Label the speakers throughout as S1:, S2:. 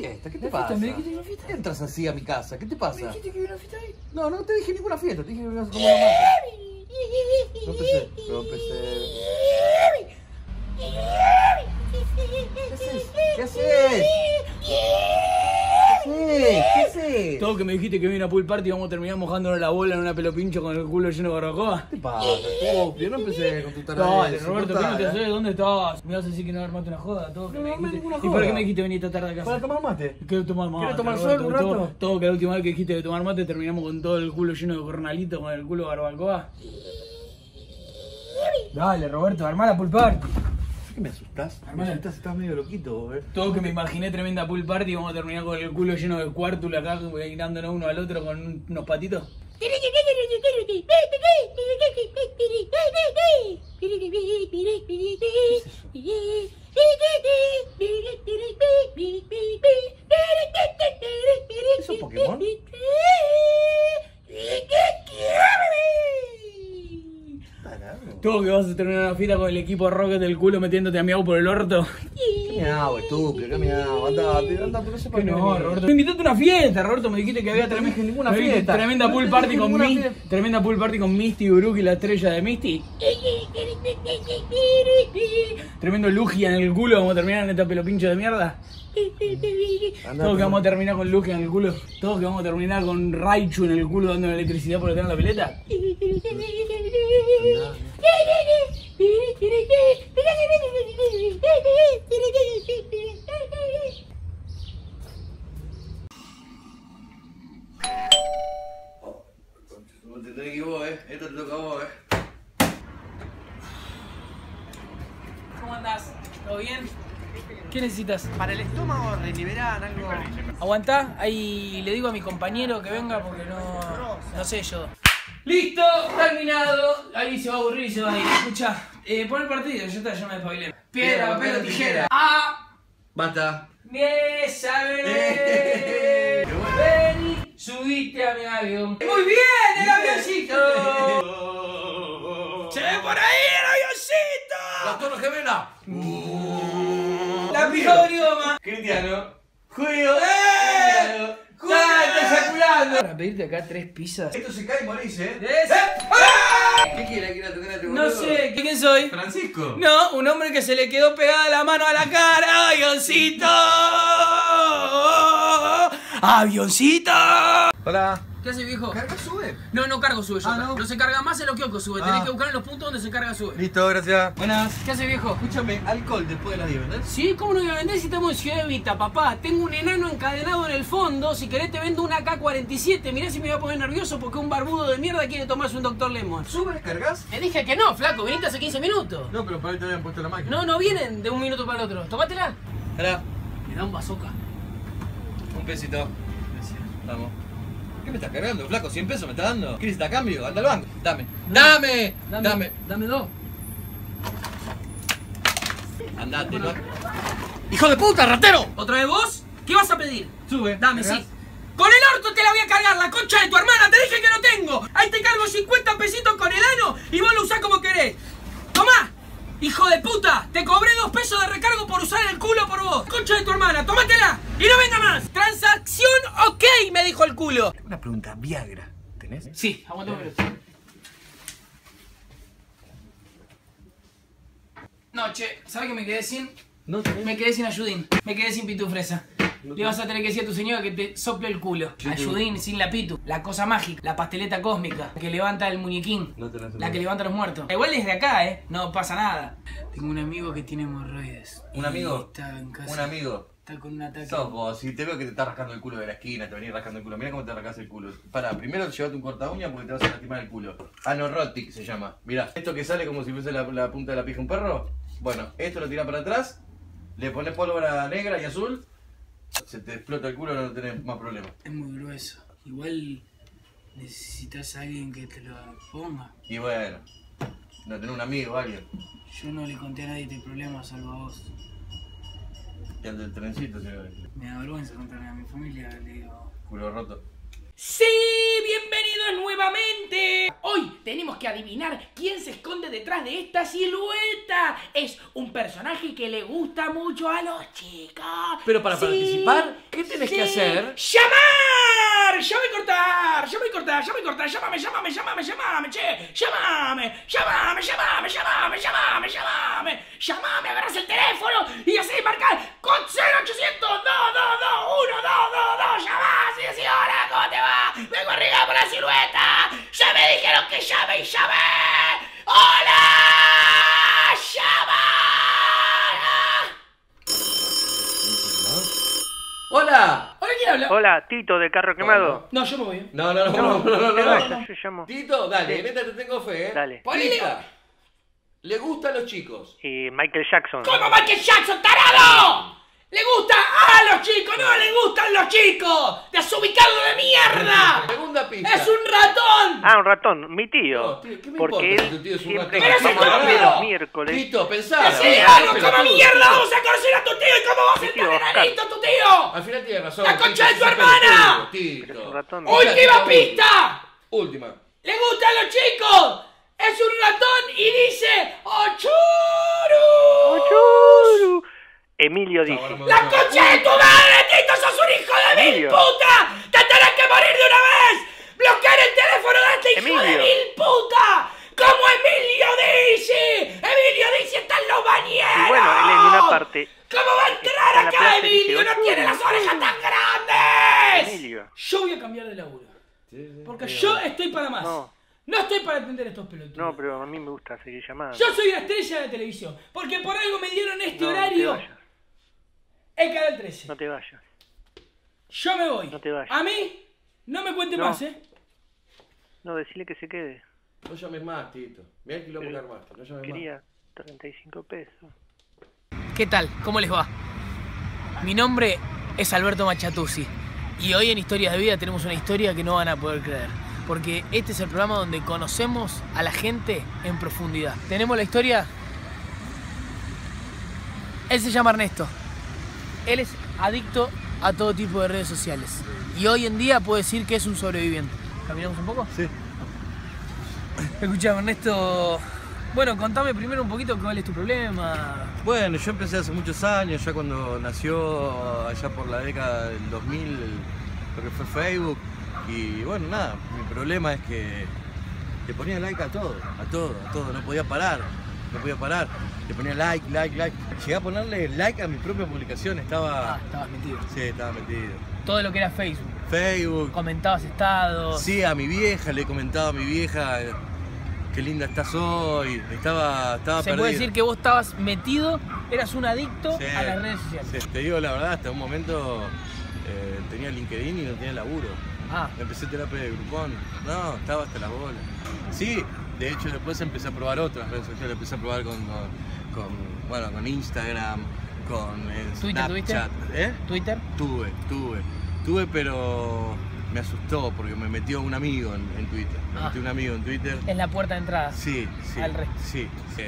S1: fiesta, ¿qué te
S2: ¿Una
S1: pasa?
S2: fiesta? ¿Me dijiste que
S1: entras así a mi casa? ¿Qué te
S2: ¿Me
S1: pasa?
S2: dijiste que había una fiesta ahí?
S1: No, no te dije ninguna fiesta, te dije que ibas a comer mate. No empecé, no empecé. ¿Qué haces? ¿Qué haces? ¿Qué haces?
S2: Todo que me dijiste que viene a pool party y vamos a terminar mojándonos la bola en una pelo pincho con el culo lleno de barbacoa.
S1: ¿Qué pasa, estúpido? No empecé con tu tarada.
S2: Dale, Roberto, ¿qué no te haces? ¿Dónde estás? ¿Me vas a decir que no armaste una joda? Todo que
S1: No,
S2: me
S1: no,
S2: dijiste.
S1: ninguna
S2: ¿Y para qué me dijiste venir esta tarde a casa?
S1: Para tomar mate.
S2: Quiero tomar mate.
S1: ¿Quieres tomar sol un
S2: todo-
S1: rato?
S2: Todo, que la última vez que dijiste de tomar mate terminamos con todo el culo lleno de cornalito con el culo de barbacoa. Dale, Roberto, armá la pool party.
S1: ¿Qué me asustás? Me asustás, estás medio loquito, eh.
S2: Todo que me imaginé tremenda pool party y vamos a terminar con el culo lleno de cuártula acá, mirándonos uno al otro con unos patitos.
S1: ¿Eso es Pokémon?
S2: Todo que vas a terminar una fiesta con el equipo Rocket del culo metiéndote a miau por el orto.
S1: ¿Qué hago, estúpido? ¿Qué hago? Andate, no sé por
S2: Que
S1: qué
S2: no. Roberto. Me invitaste a una fiesta, Roberto. Me dijiste que había tremenda,
S1: ninguna fiesta.
S2: tremenda pool party con Misty. Tremenda pool party con Misty y Uruki, la estrella de Misty. Tremendo Lugia en el culo. Vamos a terminar en esta pelo pincho de mierda. Todos que vamos a terminar con Lugia en el culo. Todos que vamos a terminar con Raichu en el culo dando electricidad por detrás de la pileta.
S1: No te tenés que vos, eh. Esto te toca a vos, eh.
S2: ¿Cómo andás? ¿Todo bien? ¿Qué necesitas?
S3: Para el estómago reliberan algo.
S2: Aguantá, ahí le digo a mi compañero que venga porque no, no sé yo. Listo, terminado. Ahí se va a aburrir y se va a ir. Escucha, eh, pon el partido, yo te ya me despabilé. Piedra, papel o tijera. ¡Ah!
S1: Basta.
S2: Mesa, bebé. Vení, subite a mi avión. ¡Muy bien, el avioncito! ¡Se ve por ahí el avioncito!
S1: ¡Las torres gemelas!
S2: La pija de idioma.
S1: Cristiano.
S2: Julio, ¡eh! ¡Ya está eyaculando! Para pedirte acá tres pizzas.
S1: Esto se cae y morís, eh. ¿Qué quiere? ¿Quiere atender a este
S2: No
S1: boludo?
S2: sé, ¿quién soy?
S1: Francisco.
S2: No, un hombre que se le quedó pegada la mano a la cara. ¡Avioncito! ¡Avioncito!
S1: Hola.
S2: ¿Qué hace, viejo?
S1: ¿Carga sube?
S2: No, no cargo sube yo.
S1: Ah. ¿no?
S2: no. se carga más en los kioscos sube.
S1: Ah.
S2: Tenés que buscar en los puntos donde se carga sube.
S1: Listo, gracias. Buenas.
S2: ¿Qué hace, viejo?
S1: Escúchame, alcohol después de las 10, ¿verdad?
S2: Sí, ¿cómo no voy a vender si estamos en Ciudad Evita, papá? Tengo un enano encadenado en el fondo. Si querés te vendo una K-47. Mirá si me voy a poner nervioso porque un barbudo de mierda quiere tomarse un Dr. Lemon.
S1: ¿Subes? ¿Cargas?
S2: Te dije que no, flaco. Viniste hace 15 minutos.
S1: No, pero para ahí te habían puesto la máquina.
S2: No, no vienen de un minuto para el otro. Tomátela.
S1: Hola.
S2: Me da un bazooka.
S1: Un pesito. Vamos. ¿Qué me estás cargando, flaco? ¿100 pesos me estás dando? ¿Quieres a cambio? Anda al banco. Dame. ¡Dame! Dame.
S2: Dame dos.
S1: Andate, ¿no?
S2: ¡Hijo de puta, ratero! ¿Otra vez vos? ¿Qué vas a pedir?
S1: Sube.
S2: Dame, sí. Con el orto te la voy a cargar, la concha de tu hermana. Te dije que no tengo. Ahí te cargo 50 pesitos con el ano y vos lo usás como querés. Tomá. Hijo de puta, te cobré dos pesos de recargo por usar el culo por vos. Concha de tu hermana, tómatela y no venga más. Transacción ok, me dijo el culo.
S1: Una pregunta, Viagra. ¿Tenés?
S2: Sí, aguanta un minuto. No, che, ¿sabes que me quedé sin?
S1: No tenés.
S2: Me quedé sin ayudín. Me quedé sin pitufresa. Le vas a tener que decir a tu señora que te sople el culo. Ayudín sin la pitu. La cosa mágica. La pasteleta cósmica. La que levanta el muñequín.
S1: No
S2: La que levanta a los muertos. Igual es de acá, ¿eh? No pasa nada. Tengo un amigo que tiene hemorroides.
S1: ¿Un
S2: Y
S1: amigo?
S2: Está en casa.
S1: Un amigo.
S2: Está con un ataque.
S1: Sos vos, si te veo que te estás rascando el culo de la esquina, te venís rascando el culo. Mira cómo te rascas el culo. Pará, primero llévate un corta uña porque te vas a lastimar el culo. Anorotic se llama. Mirá, esto que sale como si fuese la, la punta de la pija un perro. Bueno, esto lo tirás para atrás, le pones pólvora negra y azul, se te explota el culo, no tenés más problema.
S2: Es muy grueso. Igual necesitas a alguien que te lo ponga.
S1: Y bueno, no tenés un amigo, alguien.
S2: Yo no le conté a nadie este problema salvo a vos.
S1: Y al del trencito, señor.
S2: Me da vergüenza contarle a mi familia, le digo.
S1: Culo roto.
S2: Sí, bienvenidos nuevamente. Hoy tenemos que adivinar quién se esconde detrás de esta silueta. Es un personaje que le gusta mucho a los chicos.
S1: Pero para
S2: Sí,
S1: participar, ¿qué tenés que hacer?
S2: ¡Llamar! ¡Llama y cortar! ¡Llama y cortar! ¡Llama y cortar! ¡Llámame, llámame, llámame, llámame, che! ¡Llámame! ¡Llámame, llámame, llámame, llámame, llámame! ¡Llámame! Agarras el teléfono y así marcar con 0800 222 1222 ¡Llamás y decís hola! ¿Cómo te va? Vengo arriba por la silueta. Ya me dijeron que llame y llame. ¡Hola! ¡Llama!
S1: ¡Hola!
S2: ¿Hola quién habla?
S4: Hola, Tito de Carro Quemado.
S2: No, yo me voy. ¿eh?
S1: No, no, no, no, no, no,
S4: ¿Qué
S1: no, no.
S4: Yo llamo.
S1: Tito, dale, neta te tengo fe, ¿eh?
S4: Dale.
S1: Lista. Le gustan los chicos.
S4: Y Michael Jackson.
S2: ¿Cómo Michael Jackson, tarado? ¿Le gusta a los chicos? ¡No le gustan los chicos! ¡Desubicado de mierda!
S1: Segunda pista.
S2: ¡Es un ratón!
S4: Ah, un ratón, mi
S1: No,
S4: tío.
S1: tío, ¿qué me
S4: Porque
S1: importa
S4: él
S1: tu tío es un
S4: siempre
S1: ratón?
S2: ¡Pero estúpido!
S4: los miércoles.
S1: Tito, pensá.
S2: ¡Decí
S1: la
S2: algo!
S1: verdad,
S2: ¿Cómo
S1: pelotudo.
S2: mierda vamos a conocer a tu tío y cómo va a
S4: Tío, Oscar.
S2: enanito tu tío?
S1: Al final tiene razón.
S2: ¡La concha de tu hermana!
S4: Pero es un ratón.
S2: ¡Última pista!
S1: Última.
S2: ¡Le gustan los chicos! ¡Es un ratón y dice ¡Ochuru!
S4: Ochuru. Emilio dice.
S2: ¡La concha de tu madre, Tito! ¡Sos un hijo de mil
S4: Emilio.
S2: puta! ¡Te tenés que morir de una vez! ¡Bloquear el teléfono de este hijo de
S4: Emilio.
S2: mil puta! ¡Como Emilio dice! ¡Emilio dice está en los bañeros!
S4: Y bueno, él en una parte.
S2: ¿Cómo va a entrar
S4: en
S2: acá Emilio? ¡No
S4: "Ochuru,
S2: tiene las
S4: ochuru".
S2: orejas tan grandes!
S4: Emilio.
S2: Yo voy a cambiar de laburo. Porque yo estoy para más.
S4: No.
S2: No estoy para atender a estos pelotudos.
S4: No, pero a mí me gusta seguir llamando.
S2: Yo soy una estrella de televisión. Porque por algo me dieron este
S4: No, no te
S2: horario. El canal 13.
S4: No te vayas.
S2: Yo me voy.
S4: No te vayas.
S2: A mí, no me cuente
S4: No.
S2: más, ¿eh?
S4: No, decirle que se quede.
S1: No llames más, Tito. Mirá el quilombo que armaste. No llames más.
S4: Quería 35 pesos.
S2: ¿Qué tal? ¿Cómo les va? Mi nombre es Alberto Machatuzzi. Y hoy en Historias de Vida tenemos una historia que no van a poder creer. Porque este es el programa donde conocemos a la gente en profundidad. Tenemos la historia. Él se llama Ernesto. Él es adicto a todo tipo de redes sociales. Y hoy en día puedo decir que es un sobreviviente. ¿Caminamos un poco?
S1: Sí.
S2: Escuchame, Ernesto. Bueno, contame primero un poquito cuál es tu problema.
S1: Bueno, yo empecé hace muchos años, ya cuando nació allá por la década del 2000 lo que fue Facebook. Y bueno, nada, mi problema es que le ponía like a todo, a todo, a todo, no podía parar, no podía parar. Le ponía like, like, like. Llegué a ponerle like a mi propia publicación,
S2: Ah,
S1: estaba...
S2: estabas metido.
S1: Sí, estaba metido.
S2: Todo lo que era Facebook.
S1: Facebook,
S2: Comentabas estados.
S1: sí, a mi vieja, le he comentado a mi vieja, eh, qué linda estás hoy, estaba, estaba
S2: Se
S1: perdido.
S2: puede decir que vos estabas metido, eras un adicto
S1: Sí,
S2: a las redes sociales.
S1: sí, te digo la verdad, hasta un momento eh, tenía LinkedIn y no tenía laburo.
S2: Ah,
S1: Empecé terapia de grupón. No, estaba hasta la bola. Sí, de hecho después empecé a probar otras redes sociales. Empecé a probar con, con, con, bueno, con Instagram, con eh,
S2: ¿Twitter
S1: Snapchat. ¿Eh?
S2: Twitter.
S1: Tuve, tuve. Tuve, pero me asustó porque me metió un amigo en, en Twitter. Me
S2: Ah.
S1: metió un amigo en Twitter.
S2: Es la puerta de entrada.
S1: Sí, sí.
S2: Al resto.
S1: Sí, sí.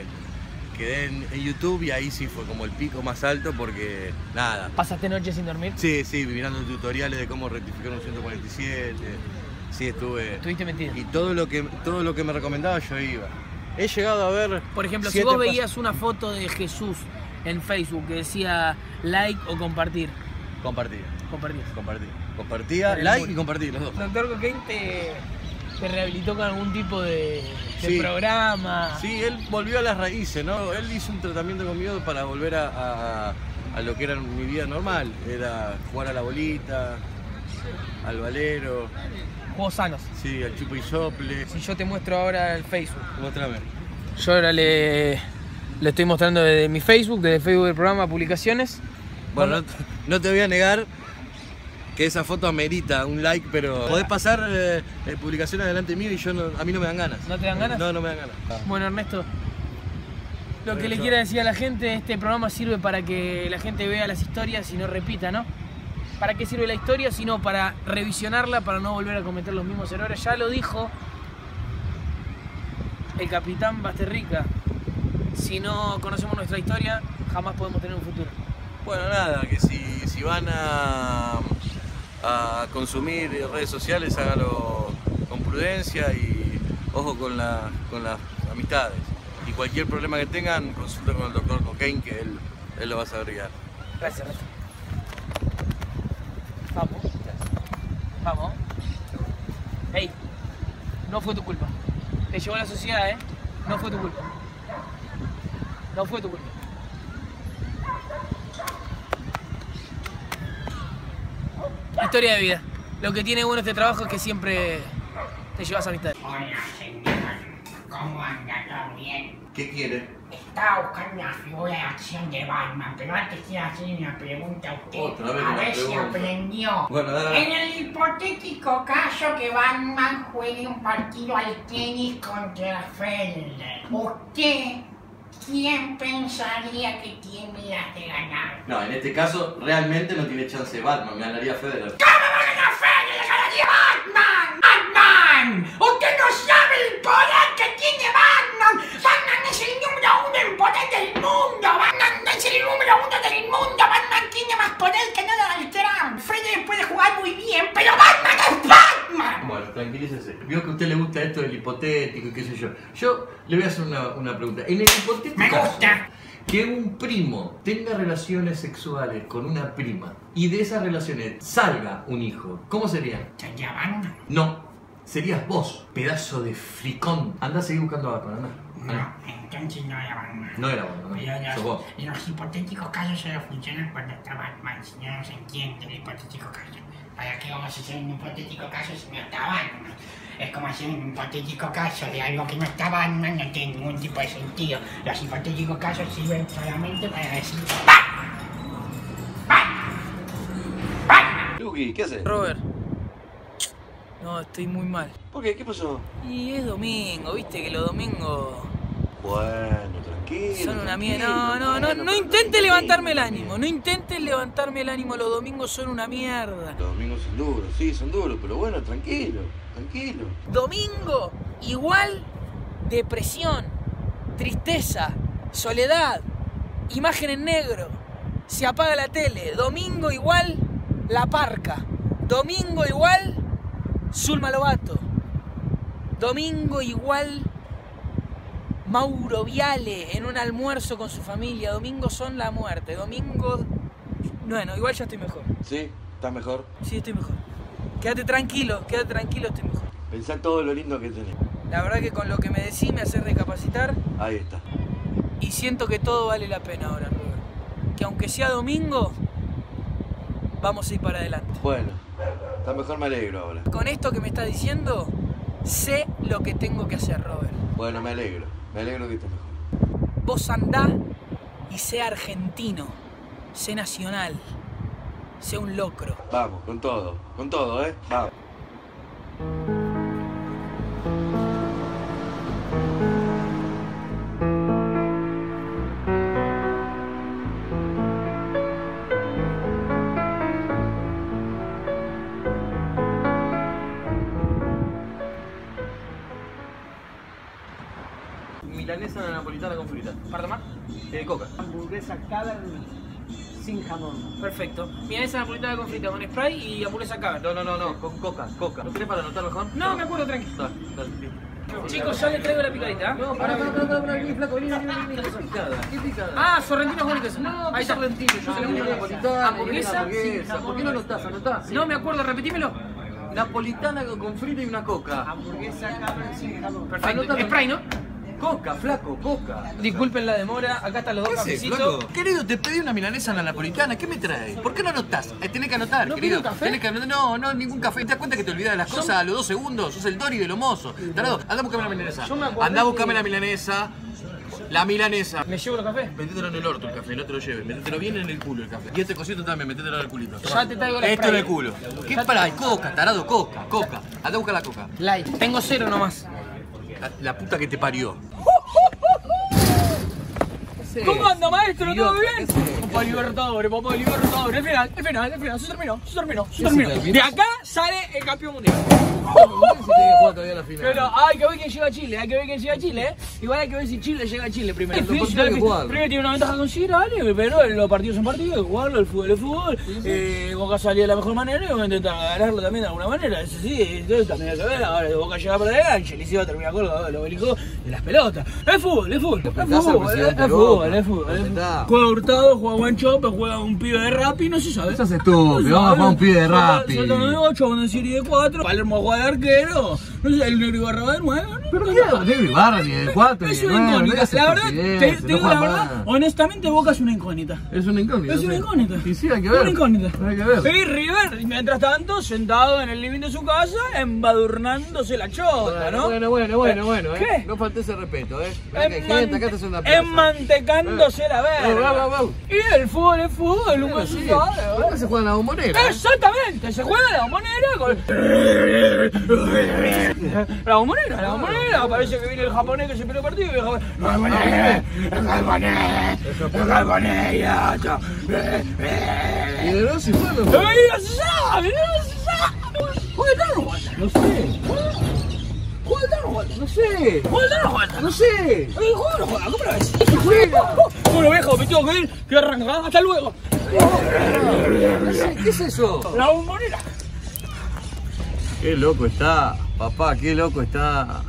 S1: Quedé en, en YouTube y ahí sí fue como el pico más alto porque nada.
S2: ¿Pasaste noches sin dormir?
S1: Sí, sí, mirando tutoriales de cómo rectificar un 147. Sí, estuve.
S2: Estuviste metido.
S1: Y todo lo que todo lo que me recomendaba yo iba. He llegado a ver.
S2: Por ejemplo, si vos veías una foto de Jesús en Facebook que decía like o compartir.
S1: Compartía,
S2: Compartir.
S1: compartía. Compartía, like
S2: muro.
S1: y compartí, los dos.
S2: Doctor Cocaine te, te rehabilitó con algún tipo de, de
S1: Sí.
S2: programa.
S1: Sí, él volvió a las raíces, ¿no? Él hizo un tratamiento conmigo para volver a, a- a lo que era mi vida normal. Era jugar a la bolita, al valero,
S2: Juegos sanos.
S1: sí, al chupa y sople.
S2: Si yo te muestro ahora el Facebook.
S1: Muéstrame.
S2: Yo ahora le, le estoy mostrando desde mi Facebook, desde el Facebook del programa Publicaciones.
S1: Bueno, no, te- no te voy a negar que esa foto amerita un like, pero podés pasar eh, eh, publicaciones delante mío y yo no- a mí no me dan ganas.
S2: ¿No te dan ganas?
S1: No, no me dan ganas.
S2: Bueno, Ernesto, lo que le quiero decir a la gente, este programa sirve para que la gente vea las historias y no repita, ¿no? ¿Para qué sirve la historia? Sino para revisionarla, para no volver a cometer los mismos errores. Ya lo dijo el capitán Basterrica. Si no conocemos nuestra historia, jamás podemos tener un futuro.
S1: Bueno, nada, que si, si van a, a consumir redes sociales, hágalo con prudencia y ojo con, la- con las amistades. Y cualquier problema que tengan, consulten con el doctor Cocaine que él, él lo va a saber guiar.
S2: Gracias, Ernesto. Vamos. Vamos. Ey, no fue tu culpa. Te llevó a la sociedad, ¿eh? No fue tu culpa. No fue tu culpa. Historia de vida. Lo que tiene bueno este trabajo es que siempre te llevas amistades.
S5: Hola, señor. ¿Cómo anda? ¿Todo bien?
S1: ¿Qué quiere?
S5: Estaba buscando una figura de acción de Batman, pero antes quiero hacerle una pregunta a usted.
S1: Otra vez
S5: a ver si aprendió.
S1: Bueno, dale.
S5: En el hipotético caso que Batman juegue un partido al tenis contra Federer, ¿usted quién pensaría que tiene las de ganar?
S1: No, en este caso realmente no tiene chance Batman, ganaría Federer.
S5: ¿Cómo va a ganar Federer? ¡Ganaría Batman! ¡Batman! ¡Usted no sabe el poder que tiene Batman! ¡Batman es el número uno en poder del mundo! ¡Batman es el número uno del mundo! ¡Batman tiene más poder que Donald Trump! Federer puede jugar muy bien, pero Batman es Batman!
S1: Bueno, tranquilícese. Vio que a usted le gusta esto del hipotético y qué sé yo. Yo le voy a hacer una, una pregunta. En el hipotético
S5: Me gusta.
S1: que un primo tenga relaciones sexuales con una prima y de esas relaciones salga un hijo, ¿cómo sería?
S5: ¿Sería Batman?
S1: No, serías vos, pedazo de fricón. Anda a seguir buscando a Batman, anda.
S5: No, entonces no era Batman.
S1: No era bueno,
S5: Pero
S1: ¿no? Sos vos.
S5: los, los hipotéticos casos solo funcionan cuando está Batman, si no, no se entiende el hipotético caso. ¿Para qué vamos a hacer un hipotético caso si no está Batman? Es como hacer un hipotético caso de algo que no está Batman, no tiene ningún tipo de sentido. Los hipotéticos casos sirven solamente para decir ¡Batman! ¡Batman! ¡Batman!
S1: Luqui, ¿qué haces?
S2: Robert. No, estoy muy mal.
S1: ¿Por qué? ¿Qué pasó?
S2: Y es domingo, viste que los domingos
S1: Bueno, tranquilo.
S2: son una mierda. No, no, no, no intente levantarme el ánimo. No intentes levantarme el ánimo. Los domingos son una mierda.
S1: Los domingos son duros, sí, son duros, pero bueno, tranquilo, tranquilo.
S2: Domingo igual depresión, tristeza, soledad, imagen en negro. Se apaga la tele. Domingo igual la parca. Domingo igual Zulma Lobato. Domingo igual Mauro Viale en un almuerzo con su familia. Domingo son la muerte. Domingo. Bueno, igual ya estoy mejor.
S1: ¿Sí? ¿Estás mejor?
S2: Sí, estoy mejor. Quédate tranquilo, quédate tranquilo, estoy mejor.
S1: Pensá todo lo lindo que tenés.
S2: La verdad que con lo que me decís me hace recapacitar
S1: Ahí está.
S2: y siento que todo vale la pena ahora, Robert. Que aunque sea domingo, vamos a ir para adelante.
S1: Bueno, está mejor, me alegro ahora.
S2: Con esto que me estás diciendo, sé lo que tengo que hacer, Robert.
S1: Bueno, me alegro. Me alegro que estés mejor.
S2: Vos andá y sé argentino, sé nacional, sé un locro.
S1: Vamos, con todo, con todo, ¿eh? Vamos.
S3: Cavern sin jamón.
S2: Perfecto. Milanesa napolitana con frita con spray y hamburguesa caber.
S1: No, no, no, no, con coca, coca. ¿Lo querés para anotar mejor?
S2: No, me acuerdo, tranqui.
S1: Dale, dale.
S2: Chicos, ya les traigo la picadita. ¿eh?
S1: No, pará, pará, pará, pará, vení, flaco, vení, vení. ¿Qué picada? ¿Qué picada?
S2: Ah, sorrentinos con queso.
S1: No,
S2: Ahí está.
S1: sorrentino, yo soy una napolitana.
S2: Hamburguesa,
S1: hamburguesa. ¿Por qué no anotás? Anotá.
S2: No me acuerdo, repetímelo.
S1: Napolitana con- frita y una coca.
S3: Hamburguesa Cavern sin jamón.
S2: Perfecto. Spray, ¿no?
S1: Coca, flaco, coca.
S2: Disculpen la demora, acá están los dos cafecitos.
S1: Querido, te pedí una milanesa a la napolitana, ¿qué me traes? ¿Por qué no anotás? Eh, tenés que anotar,
S2: ¿No
S1: querido.
S2: café?
S1: Tenés que anotar. No, no, ningún café. ¿Te das cuenta que te olvidas de las cosas a los dos segundos? Sos el Dori de lo mozo. Tarado, anda a buscarme la milanesa. Anda a buscarme la milanesa. La milanesa.
S2: ¿Me llevo los cafés?
S1: Métetelo en el orto el café, no te lo lleves. Métetelo bien en el culo el café. Y este cosito también, métetelo en el culito.
S2: Ya te traigo la
S1: Esto en el culo. ¿Qué para? Coca, tarado, coca, coca. Anda a buscar la coca.
S2: Light. Tengo cero nomás.
S1: La, puta que te parió.
S2: ¿Cómo anda, maestro? ¿Todo bien? Papá Libertadores, papá Libertadores. El final, el final, el final. Se terminó, se terminó, se
S1: ¿Qué
S2: terminó.
S1: se?
S2: De acá sale el campeón mundial.
S1: ¿Cómo se?
S2: Pero hay que ver quién llega a Chile, hay que ver quién llega a Chile, ¿eh? Igual hay que ver si Chile llega a Chile primero. Primero tiene una ventaja considerable, pero los partidos son partidos, jugarlo, el fútbol es fútbol. Eh, Boca salió de la mejor manera y vamos a intentar ganarlo también de alguna manera. Eso sí, entonces también hay que ver. Ahora Boca llega para adelante, el Liceo termina colgado del obelisco de las pelotas. Es fútbol, es fútbol, es fútbol, es, fútbol,
S1: Boca.
S2: es fútbol.
S1: Respetá.
S2: fútbol. Juega Hurtado, juega Guanchope, juega un pibe de rap y no se sabe.
S1: Eso es estúpido,
S2: No
S1: vamos a jugar un pibe de Rappi.
S2: Saltando de 8, uno de serie de 4. Palermo de arquero. No sé, el negro Ibarra de 9.
S1: ¿Pero qué? Negro Ibarra, ni de 4, ni
S2: Es una
S1: 9, no
S2: incógnita. La verdad, te,
S1: no
S2: digo la verdad, honestamente Boca es una incógnita.
S1: Es una incógnita.
S2: Es una incógnita.
S1: Y sí, hay que ver.
S2: Una incógnita.
S1: Hay que ver.
S2: Y River, mientras tanto, sentado en el living de su casa, embadurnándose la chota, ¿no?
S1: Bueno, bueno, bueno, bueno, ¿eh? No faltes ese respeto, ¿eh? Plaza.
S2: Enmantecándose la verga. Y el fútbol es fútbol, un
S1: sí.
S2: sabe,
S1: se juega en la bombonera. ¿eh?
S2: Exactamente, se juega la bombonera con... La bombonera, la bombonera, parece que viene el japonés que se el partido y el japonés... El japonés, el japonés, el japonés.
S1: Y de Rossi fue lo
S2: ¡Ay, no se sabe, no se sabe! ¿Cuál es la vuelta?
S1: No sé.
S2: ¿Cuál es la vuelta?
S1: No sé.
S2: ¿Cuál es la vuelta?
S1: No sé.
S2: Ay, ¿Cómo no juega? ¿Cómo lo ves? Bueno, viejo, me tengo que ir, que arrancar. Hasta luego.
S1: No sé. ¿Qué es eso?
S2: La bombonera.
S1: Qué loco está, papá, qué loco está.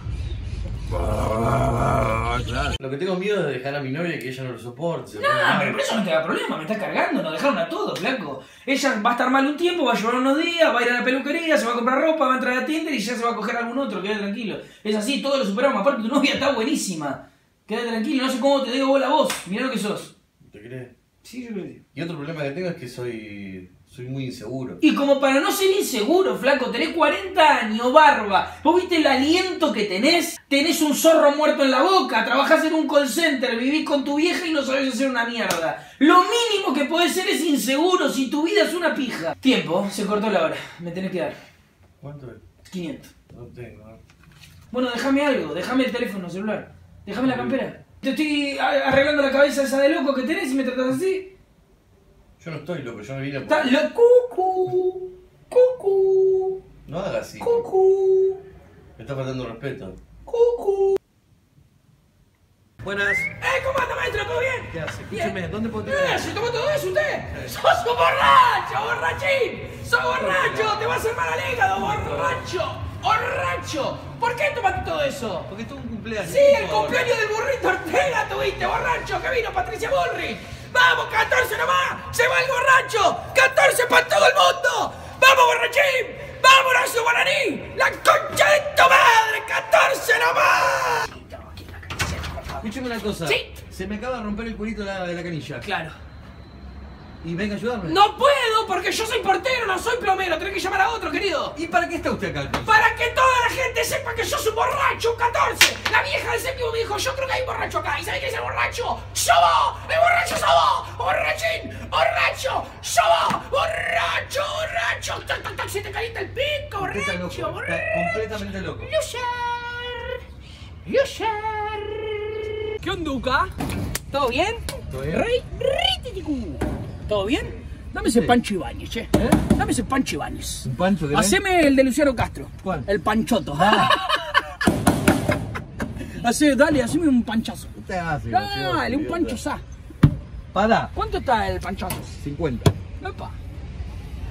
S1: Lo que tengo miedo es de dejar a mi novia y que ella no lo soporte. mal.
S2: pero eso no te da problema, me está cargando, nos dejaron a todos, flaco. Ella va a estar mal un tiempo, va a llorar unos días, va a ir a la peluquería, se va a comprar ropa, va a entrar a Tinder y ya se va a coger algún otro, quédate tranquilo. Es así, todo lo superamos, aparte tu novia está buenísima. Quédate tranquilo, no sé cómo te digo vos la voz, mirá lo que sos.
S1: ¿Te crees?
S2: Sí, yo creo que sí.
S1: Y otro problema que tengo es que soy, soy muy inseguro.
S2: Y como para no ser inseguro, flaco, tenés 40 años, barba. ¿Vos viste el aliento que tenés? Tenés un zorro muerto en la boca, trabajás en un call center, vivís con tu vieja y no sabés hacer una mierda. Lo mínimo que podés ser es inseguro si tu vida es una pija. Tiempo, se cortó la hora. Me tenés que dar.
S1: ¿Cuánto es?
S2: 500.
S1: No tengo. ¿eh?
S2: Bueno, déjame algo, déjame el teléfono celular. Déjame la campera. Te estoy a- arreglando la cabeza esa de loco que tenés y me tratás así.
S1: Yo no estoy loco, yo me vine
S2: Está
S1: por...
S2: lo cucu. Cucu.
S1: No hagas así.
S2: Cucu.
S1: Me está faltando respeto.
S2: Cucu.
S1: Buenas.
S2: ¡Eh, cómo anda, maestro! ¿Todo bien?
S1: ¿Qué hace?
S2: Bien.
S1: Escúcheme, ¿dónde puedo
S2: ¡Eh, se tomó todo eso usted! ¡Sos un borracho, borrachín! ¡Sos borracho! ¡Te va a hacer mal al hígado, borracho! ¡Borracho! ¿Por qué tomaste todo eso?
S1: Porque tuve un cumpleaños.
S2: Sí, el cumpleaños del burrito Ortega tuviste, borracho, que vino Patricia Bullrich. ¡Vamos, 14 nomás! ¡Se va el borracho! ¡14 para todo el mundo! ¡Vamos, borrachín! ¡Vamos, Horacio Guaraní! ¡La concha de tu madre! ¡14 nomás!
S1: Escúchame una cosa.
S2: Sí.
S1: Se me acaba de romper el culito de la, de la canilla.
S2: Claro.
S1: Y venga a ayudarme.
S2: No puedo porque yo soy portero, no soy plomero. Tenés que llamar a otro, querido.
S1: ¿Y para qué está usted acá? entonces?
S2: Para que toda la gente sepa que sos un borracho, un 14. La vieja del séptimo me dijo, yo creo que hay un borracho acá. ¿Y sabés quién es el borracho? ¡Sos vos! ¡El borracho sos vos! ¡Borrachín! ¡Borracho! ¡Sos vos! ¡Borracho! ¡Borracho! ¡Tac, tac, tac! ¡Se te calienta el pico!
S1: Usted está loco.
S2: ¡Borracho!
S1: Está
S2: ¡Borracho!
S1: completamente loco.
S2: ¡Loser! ¡Loser! ¿Qué onda, Uca? ¿Todo bien?
S1: ¿Todo bien?
S2: Rey, rititicu. ¿Todo bien? Dame ese
S1: Sí.
S2: Pancho Ibáñez, che.
S1: ¿Eh?
S2: Dame ese Pancho Ibáñez.
S1: ¿Un pancho que
S2: Haceme el de Luciano Castro.
S1: ¿Cuál?
S2: El panchoto. Hace, dale, haceme un panchazo.
S1: Usted hace, gracioso,
S2: Dale, un
S1: idiota.
S2: pancho sa.
S1: Para.
S2: ¿Cuánto está el panchazo?
S1: 50.
S2: Epa,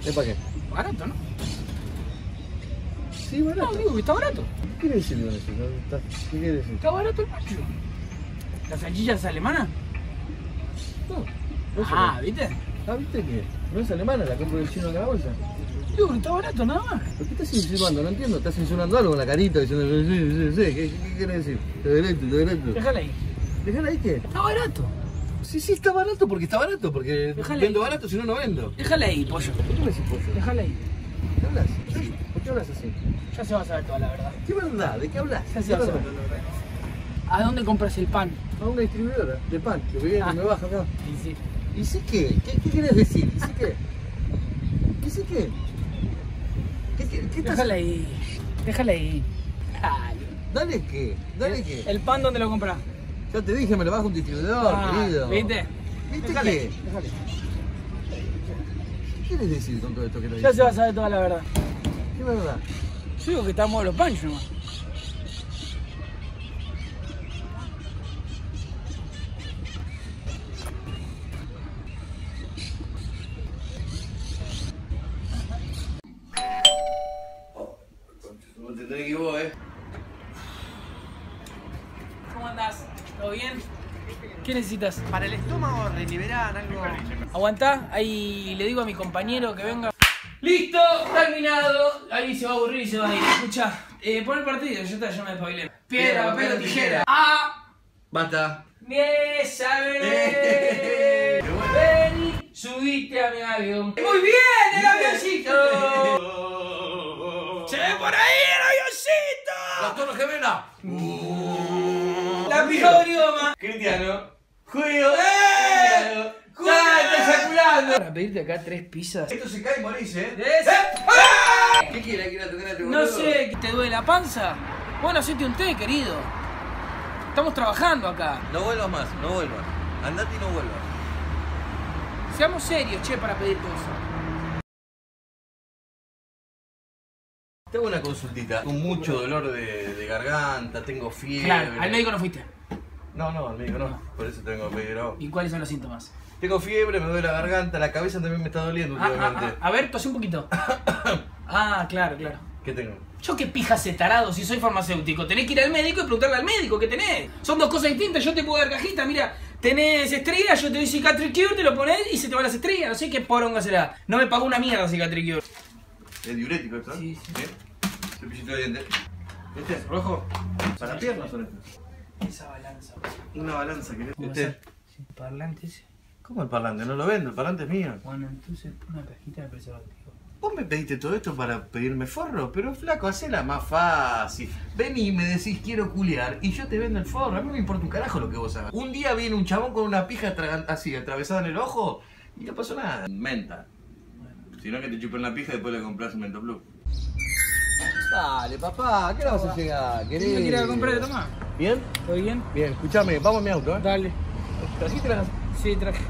S1: ¿Es para qué?
S2: barato, ¿no?
S1: Sí,
S2: No, digo que está barato.
S1: ¿Qué quiere decir con eso? No, está- ¿Qué quiere decir?
S2: Está barato el pancho. ¿La salchicha es alemana?
S1: No.
S2: Ah. ¿viste?
S1: Ah, ¿viste que? No es alemana, la compro del chino acá la bolsa.
S2: Digo está barato nada más.
S1: ¿Por qué estás insinuando? No entiendo. ¿Estás insinuando algo con la carita diciendo sí, sí, sí? ¿Qué, qué quiere decir? Te derecho, te derecho.
S2: Déjala ahí.
S1: Déjala ahí que.
S2: Está barato.
S1: Sí, sí, está barato porque está barato. Porque vendo
S2: ahí.
S1: barato, si no, no vendo.
S2: Déjala ahí, pollo.
S1: ¿Por qué me decís pollo?
S2: Déjala ahí.
S1: ¿Qué hablas? ¿Por qué hablas así?
S2: Ya se va a saber toda la verdad.
S1: ¿Qué verdad? ¿De qué hablas?
S2: Ya se
S1: ¿Qué
S2: va a saber toda la verdad. ¿A dónde compras el pan?
S1: A una distribuidora de pan, que
S2: Ah.
S1: y me baja acá.
S2: Y sí.
S1: ¿Y sí qué? ¿Qué, qué quieres decir? ¿Y sí qué? ¿Y sí qué? ¿Qué, qué, qué estás-
S2: Déjala ahí. Déjala ahí. Dale.
S1: Dale qué, dale qué.
S2: ¿El pan dónde lo compras?
S1: Ya te dije, me lo baja un distribuidor,
S2: Ah,
S1: querido.
S2: ¿Viste?
S1: ¿Viste
S3: Déjale,
S1: qué?
S3: déjale.
S1: ¿Qué quieres decir con todo esto que lo
S2: Ya se va a saber toda la verdad.
S1: ¿Qué verdad?
S2: Yo digo que estamos los panchos nomás.
S1: Te eh.
S2: ¿Cómo andás? ¿Todo bien? ¿Qué necesitas?
S3: Para el estómago, reliberan algo.
S2: Aguantá, ahí le digo a mi compañero que venga. ¡Listo! Terminado. Ahí se va a aburrir y se va a ir. Escucha, eh, pon el partido, ya está, ya me despabilé. Piedra, papel o tijera. ¡Ah!
S1: Basta.
S2: Mesa,
S1: Eh.
S2: bebé. Vení, subite a mi avión. ¡Muy bien, el avioncito! avioncito!
S1: ¡Las torres gemelas!
S2: La pija de idioma.
S1: Cristiano. Julio.
S2: ¡Eh!
S1: ¡Está eyaculando!
S2: Para pedirte acá tres pizzas.
S1: Esto se cae y morís, eh.
S2: Es-
S1: ¿Qué quiere? ¿Quiere atender a tu
S2: No sé, ¿te duele la panza? Bueno, hacete un té, querido. Estamos trabajando acá.
S1: No vuelvas más, no vuelvas. Andate y no vuelvas.
S2: Seamos serios, che, para pedir cosas.
S1: Tengo una consultita. Con mucho dolor de, de garganta, tengo fiebre.
S2: Claro, al médico no fuiste.
S1: No, no, al médico no. Por eso tengo agua.
S2: ¿Y cuáles son los síntomas?
S1: Tengo fiebre, me duele la garganta, la cabeza también me está doliendo
S2: Ah, ah,
S1: últimamente.
S2: ah, a ver, tosé un poquito. Ah, claro, claro.
S1: ¿Qué tengo?
S2: Yo qué pija ese tarado si soy farmacéutico. Tenés que ir al médico y preguntarle al médico qué tenés. Son dos cosas distintas. Yo te puedo dar cajita, mira, tenés estrías, yo te doy Cicatric Cure, te lo pones y se te van las estrías. No sé qué poronga será. No me pagó una mierda Cicatric Cure.
S1: ¿Es diurético esto?
S2: Sí, sí.
S1: Cepillito de dientes. ¿Este es rojo? ¿Para piernas son estos?
S2: Esa balanza.
S1: Una balanza, ¿querés?
S2: ¿Cómo
S1: Este.
S2: Sí, parlante ese.
S1: ¿Cómo el parlante? No lo vendo, el parlante es mío.
S2: Bueno, entonces una cajita de preservativo.
S1: Vos me pediste todo esto para pedirme forro, pero flaco, hacela más fácil. Vení y me decís quiero culiar y yo te vendo el forro. A mí me importa un carajo lo que vos hagas. Un día viene un chabón con una pija así, atravesada en el ojo y no pasó nada. Menta. Si no que te chupen la pija y después le compras un Mento Blue. Dale, papá, ¿qué hora vas a llegar,
S2: ¿Qué me quieres comprar? Toma.
S1: ¿Bien?
S2: ¿Todo bien?
S1: Bien, escúchame, vamos a mi auto, ¿eh?
S2: Dale.
S1: ¿Trajiste las...
S2: Sí, traje.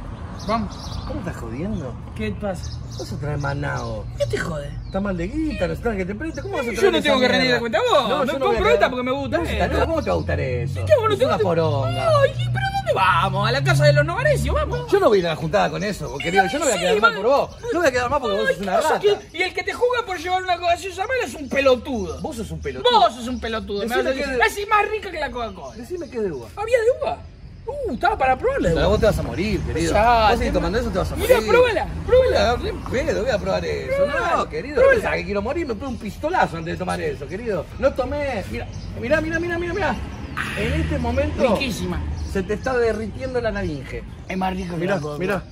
S2: Vamos.
S1: ¿Cómo estás jodiendo?
S2: ¿Qué pasa?
S1: Vas a traer manao.
S2: ¿Qué te jode?
S1: Está mal de guita, necesitas que te preste. ¿Cómo vas a traer
S2: Yo no tengo que rendir la cuenta a vos.
S1: No,
S2: me
S1: yo no
S2: compro esta porque me gusta
S1: ¿Cómo te va a gustar eso?
S2: ¿Qué bueno,
S1: es una poronga.
S2: Ay, pero ¿dónde vamos? ¿A la casa de los Novaresios? Vamos.
S1: Yo no voy a ir a la juntada con eso, querido, yo no voy a
S2: Sí,
S1: quedar mal
S2: va-
S1: por vos. No voy a quedar mal porque vos sos una rata.
S2: Y el que te juzga por llevar una gaseosa mala es un pelotudo.
S1: Vos sos un pelotudo.
S2: Vos sos un pelotudo. Me vas a decir,
S1: que-
S2: así más rica que la Coca-Cola.
S1: Decime qué de uva.
S2: ¿Había de uva? Uh, estaba para probarla de
S1: Pero vos te vas a morir, querido.
S2: Ya,
S1: vos
S2: te-
S1: tomando eso, te vas a morir.
S2: Mira, pruébala, pruébala.
S1: Pedo, voy a probar eso.
S2: Pruébala,
S1: No, querido.
S2: pruébala.
S1: ¿Sabes que quiero morir? Me pego un pistolazo antes de tomar eso, querido. No tomé. Mira, mira, mira, mira, mira. En este momento
S2: Riquísima.
S1: Se te está derritiendo la laringe.
S2: Es más rica que
S1: Mirá, mirá.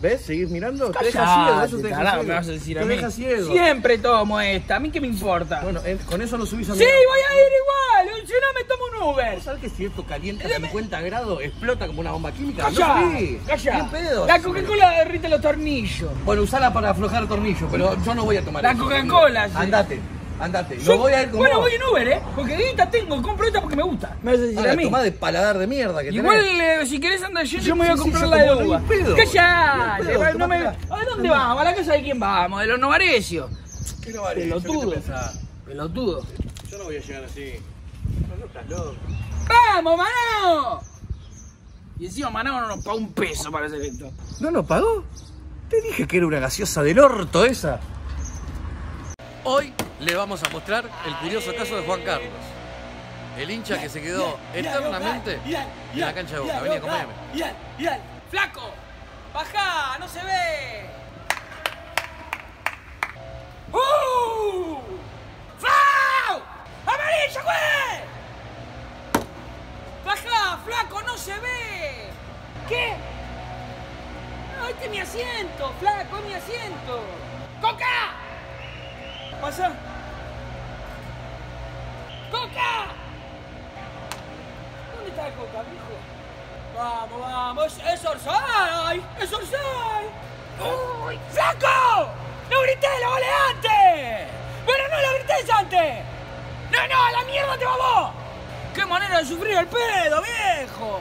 S1: ¿Ves? ¿Seguís mirando? Te deja
S2: Callate,
S1: ciego, eso te deja ciego.
S2: me vas a decir a
S1: te
S2: mí.
S1: deja ciego.
S2: Siempre tomo esta. ¿A mí qué me importa?
S1: Bueno, eh, con eso lo subís a mi
S2: sí, voy a ir igual. Si no, me tomo un Uber.
S1: ¿Sabes que si esto calienta a 50 grados explota como una bomba química?
S2: Calla,
S1: no
S2: calla.
S1: Bien pedo.
S2: La Coca-Cola derrite los tornillos.
S1: Bueno, usala para aflojar tornillos, pero yo no voy a tomar
S2: La
S1: eso,
S2: Coca-Cola.
S1: Andate, andate.
S2: Yo-
S1: No voy a ir con
S2: Bueno,
S1: vos.
S2: voy en Uber, ¿eh? Porque guita tengo, compro esta porque me gusta. Me vas a decir
S1: Ahora,
S2: a mí.
S1: tomá de paladar de mierda que
S2: Igual, eh, si querés andar yo, yo me voy a
S1: sí,
S2: comprar la de uva. va, no me... ¿A dónde vamos? ¿A la casa de quién vamos? ¿De los Novaresios?
S1: ¿Qué no vale?
S2: Pelotudo. Pelotudo.
S1: Yo no voy a llegar así. No, no estás loco.
S2: ¡Vamos, Manao! Y encima Manao no nos paga un peso para hacer esto.
S1: ¿No nos pagó? Te dije que era una gaseosa del orto esa. Hoy le vamos a mostrar el curioso caso de Juan Carlos. El hincha que se quedó eternamente en la cancha de Boca. Vení, acompáñame.
S2: ¡Flaco! ¡Baja! ¡No se ve! ¡Uh! ¡Flau! ¡Amarilla, güey! ¡Baja, flaco! ¡No se ve! ¿Qué? No, este es mi asiento, flaco, es mi asiento. ¡Coca! ¿Pasa? ¡Coca! ¿Dónde está Coca, viejo? Vamos, vamos, es Orsay, es Orsay. ¡Uy! ¡Flaco! ¡No grité, lo vale antes! ¡Bueno, no lo grites antes! ¡No, no, a la mierda te va vos! ¿Qué manera de sufrir el pedo, viejo.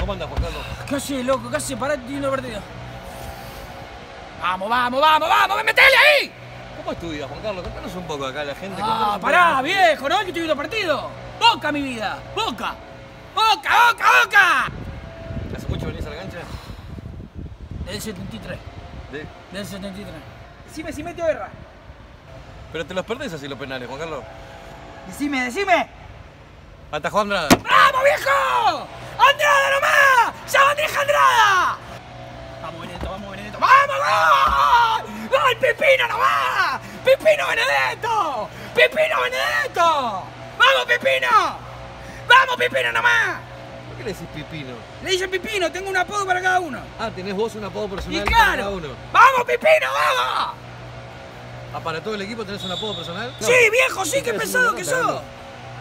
S1: ¿Cómo andas, Juan Carlos?
S2: ¿Qué haces, loco? Pará, estoy viendo el partido. Vamos, vamos, vamos, vamos, metele ahí.
S1: ¿Cómo es tu vida, Juan Carlos? Contanos un poco acá a la gente.
S2: Ah, pará,
S1: poco.
S2: viejo, ¿no? Que estoy viendo partido. Boca, mi vida. Boca. Boca, boca, boca.
S1: ¿Hace mucho venís a la cancha?
S2: Del 73.
S1: De-
S2: Del 73. Decime si mete guerra.
S1: Pero te los perdés así los penales, Juan Carlos.
S2: Decime, decime.
S1: Atajó Andrada.
S2: ¡Vamos, viejo! ¡Andrada nomás! ¡Ya bandeja Andrada! Vamos, Benedetto, vamos, Benedetto. ¡Vamos, gol! ¡Gol, Pipino nomás! ¡Pipino Benedetto! ¡Pipino Benedetto! ¡Vamos, Pipino! ¡Vamos, Pipino nomás!
S1: ¿Por qué le decís pipino?
S2: Le dicen Pipino, tengo un apodo para cada uno.
S1: Ah, tenés vos un apodo
S2: Y
S1: personal para cada uno.
S2: ¡Vamos, Pipino, vamos!
S1: Ah, ¿para todo el equipo tenés un apodo personal? No.
S2: Sí, viejo, sí, qué pesado que sos.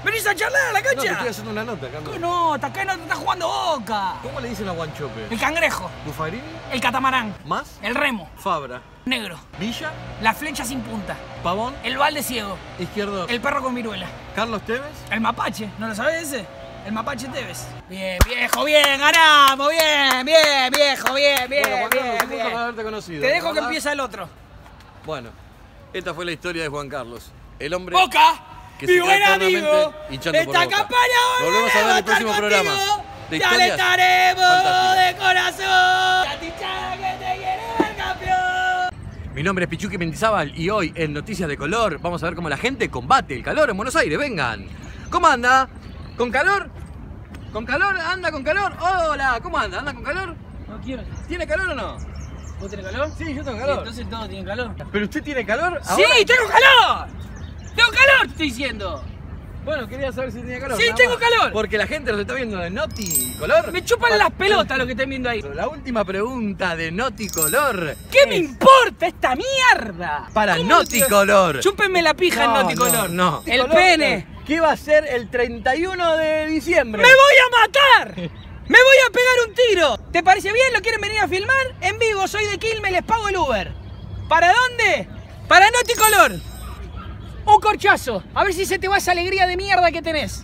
S2: ¿Venís a charlar a la
S1: No, te
S2: cancha?
S1: estoy haciendo una nota, Carlos.
S2: ¿Qué nota? ¿Qué nota está jugando Boca?
S1: ¿Cómo le dicen a Guanchope?
S2: El cangrejo,
S1: ¿Bufarini?
S2: el catamarán,
S1: ¿Más?
S2: el remo,
S1: Fabra.
S2: negro,
S1: ¿Villa?
S2: la flecha sin punta,
S1: ¿Pavón?
S2: el balde ciego,
S1: ¿Izquierdo?
S2: el perro con viruela,
S1: ¿Carlos Tevez?
S2: el mapache, ¿no lo sabés ese? El mapache Tevez. Bien, viejo, bien, ganamos, bien, bien, viejo, bien, bien,
S1: bueno, Juan Carlos,
S2: bien, bien.
S1: haberte conocido.
S2: Te dejo que empieza el otro.
S1: Bueno, esta fue la historia de Juan Carlos. El hombre
S2: Boca,
S1: que
S2: mi
S1: se
S2: buen amigo,
S1: hinchando
S2: esta campaña
S1: Volvemos a ver el próximo programa de
S2: Te alentaremos de corazón. La tichada que te quiere ver campeón.
S1: Mi nombre es Pichuque Mendizábal y hoy en Noticias de Color vamos a ver cómo la gente combate el calor en Buenos Aires. Vengan. ¿Cómo anda? ¿Con calor? ¿Con calor? ¿Anda con calor? Hola, ¿cómo anda? ¿Anda con calor?
S2: No quiero.
S1: ¿Tiene calor o no?
S2: ¿Vos tenés calor?
S1: Sí, yo tengo
S2: Sí,
S1: calor.
S2: Entonces todos tienen calor.
S1: ¿Pero usted tiene calor?
S2: ¡Sí, tengo calor! ¡Tengo calor, estoy diciendo!
S1: Bueno, quería saber si tenía calor.
S2: Sí, tengo
S1: más.
S2: calor.
S1: Porque la gente lo está viendo en Noti Color.
S2: Me chupan las pelotas lo que están viendo ahí.
S1: La última pregunta de Noti Color.
S2: ¿Qué me importa esta mierda?
S1: Para
S2: ¿Cómo
S1: Noti Color.
S2: Chúpenme la pija en Noticolor.
S1: No, no.
S2: El
S1: Color,
S2: pene.
S1: ¿Qué va a ser el 31 de diciembre?
S2: ¡Me voy a matar! ¡Me voy a pegar un tiro! ¿Te parece bien? ¿Lo quieren venir a filmar? En vivo, soy de Quilmes, les pago el Uber. ¿Para dónde? Para Noticolor. Un corchazo. A ver si se te va esa alegría de mierda que tenés.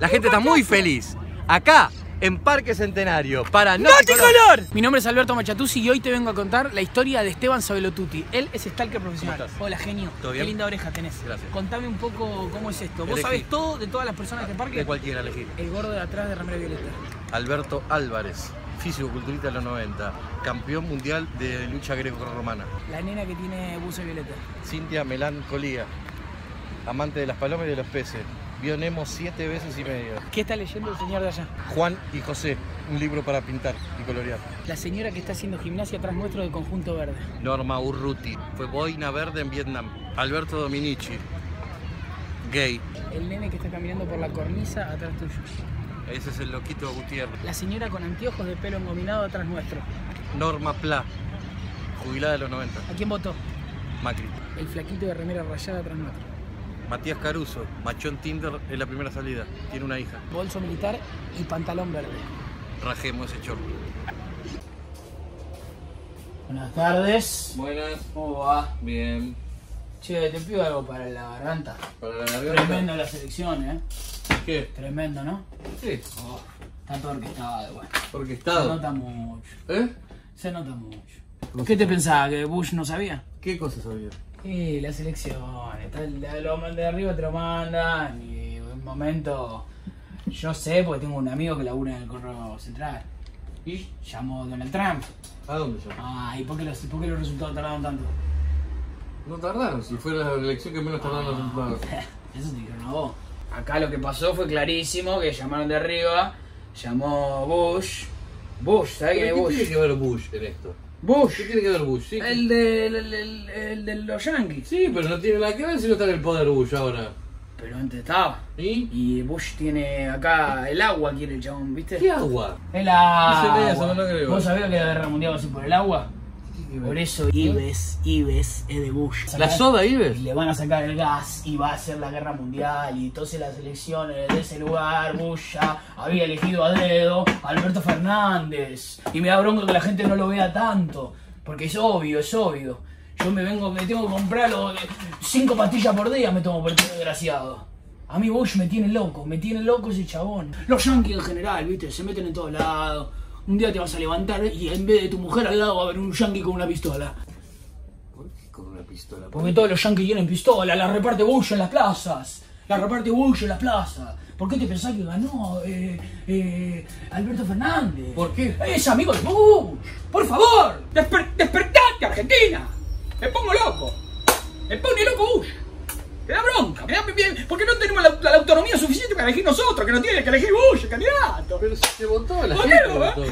S1: La gente está muy feliz. Acá, en Parque Centenario, para Noti Color.
S2: Mi nombre es Alberto Machatuzzi y hoy te vengo a contar la historia de Esteban Sabelotuti. Él es stalker profesional.
S1: ¿Cómo estás?
S2: Hola, genio.
S1: ¿Todo bien?
S2: Qué linda oreja tenés.
S1: Gracias.
S2: Contame un poco cómo es esto. Vos
S1: Elegí.
S2: sabés todo de todas las personas de este parque.
S1: De cualquiera elegir.
S2: El gordo de atrás de Ramiro Violeta.
S1: Alberto Álvarez, físico-culturista de los 90, campeón mundial de lucha greco-romana.
S2: La nena que tiene buzo violeta.
S1: Cintia Melancolía, amante de las palomas y de los peces. Vio Nemo siete veces y media.
S2: ¿Qué está leyendo el señor de allá?
S1: Juan y José, un libro para pintar y colorear.
S2: La señora que está haciendo gimnasia atrás nuestro de conjunto verde.
S1: Norma Urruti, fue boina verde en Vietnam. Alberto Dominici, gay.
S2: El nene que está caminando por la cornisa atrás tuyo.
S1: Ese es el loquito Gutiérrez.
S2: La señora con anteojos de pelo engominado atrás nuestro.
S1: Norma Pla, jubilada de los 90.
S2: ¿A quién votó?
S1: Macri.
S2: El flaquito de remera rayada atrás nuestro.
S1: Matías Caruso, machón Tinder en la primera salida. Tiene una hija.
S2: Bolso militar y pantalón verde.
S1: Rajemos ese chorro.
S2: Buenas tardes.
S1: Buenas.
S2: ¿Cómo va?
S1: Bien.
S2: Che, te pido algo para la garganta.
S1: Para la garganta.
S2: Tremendo la selección, ¿eh?
S1: ¿Qué?
S2: Tremendo, ¿no?
S1: Sí.
S2: Oh, está todo orquestado, bueno.
S1: Porque
S2: Se nota mucho.
S1: ¿Eh?
S2: Se nota mucho. ¿Qué te pensaba? ¿Que Bush no sabía?
S1: ¿Qué cosas sabía?
S2: Sí, la selección. Está el- lo mandan de arriba te lo mandan. Y en un momento. Yo sé porque tengo un amigo que labura en el correo central.
S1: ¿Y?
S2: Llamó Donald Trump.
S1: ¿A dónde llama?
S2: Ah, ¿y por qué los, por qué los resultados tardaron tanto?
S1: No tardaron, si fue la elección que menos tardaron los resultados.
S2: Eso te dijeron a vos. Acá lo que pasó fue clarísimo, que llamaron de arriba, llamó Bush. Bush, ¿sabes quién
S1: ¿Qué
S2: es
S1: tiene
S2: Bush?
S1: que ver Bush en esto?
S2: Bush,
S1: ¿Qué tiene que ver Bush? Sí,
S2: el de, el, el- el de los Yankees.
S1: sí, pero no tiene nada que ver si no está en el poder Bush ahora.
S2: Pero antes estaba.
S1: ¿Y?
S2: Y Bush tiene acá el agua, quiere el chabón, ¿viste?
S1: ¿Qué agua?
S2: El
S1: No
S2: agua.
S1: sé eso, no lo creo.
S2: ¿Vos sabías que la guerra mundial va a ser por el agua? Por eso Ives, Ives es de Bush.
S1: ¿La soda,
S2: Y
S1: Ives?
S2: le van a sacar el gas y va a ser la guerra mundial y entonces las elecciones de ese lugar Bush ya había elegido a dedo a Alberto Fernández y me da bronca que la gente no lo vea tanto porque es obvio, es obvio yo me vengo, me tengo que comprar los- cinco pastillas por día me tomo por este desgraciado A mí Bush me tiene loco, me tiene loco ese chabón. Los yankees en general, viste, se meten en todos lados. Un día te vas a levantar y en vez de tu mujer al lado va a haber un yankee con una pistola.
S1: Con una pistola.
S2: Porque todos los yankees tienen pistola, la reparte Bush en las plazas. La reparte Bush en las plazas. ¿Por qué te pensás que ganó eh, eh, Alberto Fernández?
S1: ¿Por qué?
S2: Es amigo de Bush. Por favor, desper- despertate, Argentina. Me pongo loco. Me pone loco Bush. Me da bronca, me da bien, porque no tenemos la, la autonomía suficiente para elegir nosotros, que no tiene que elegir Bush, el candidato.
S1: Pero se votó, la
S2: ¿Por
S1: gente
S2: qué eh?
S1: votó.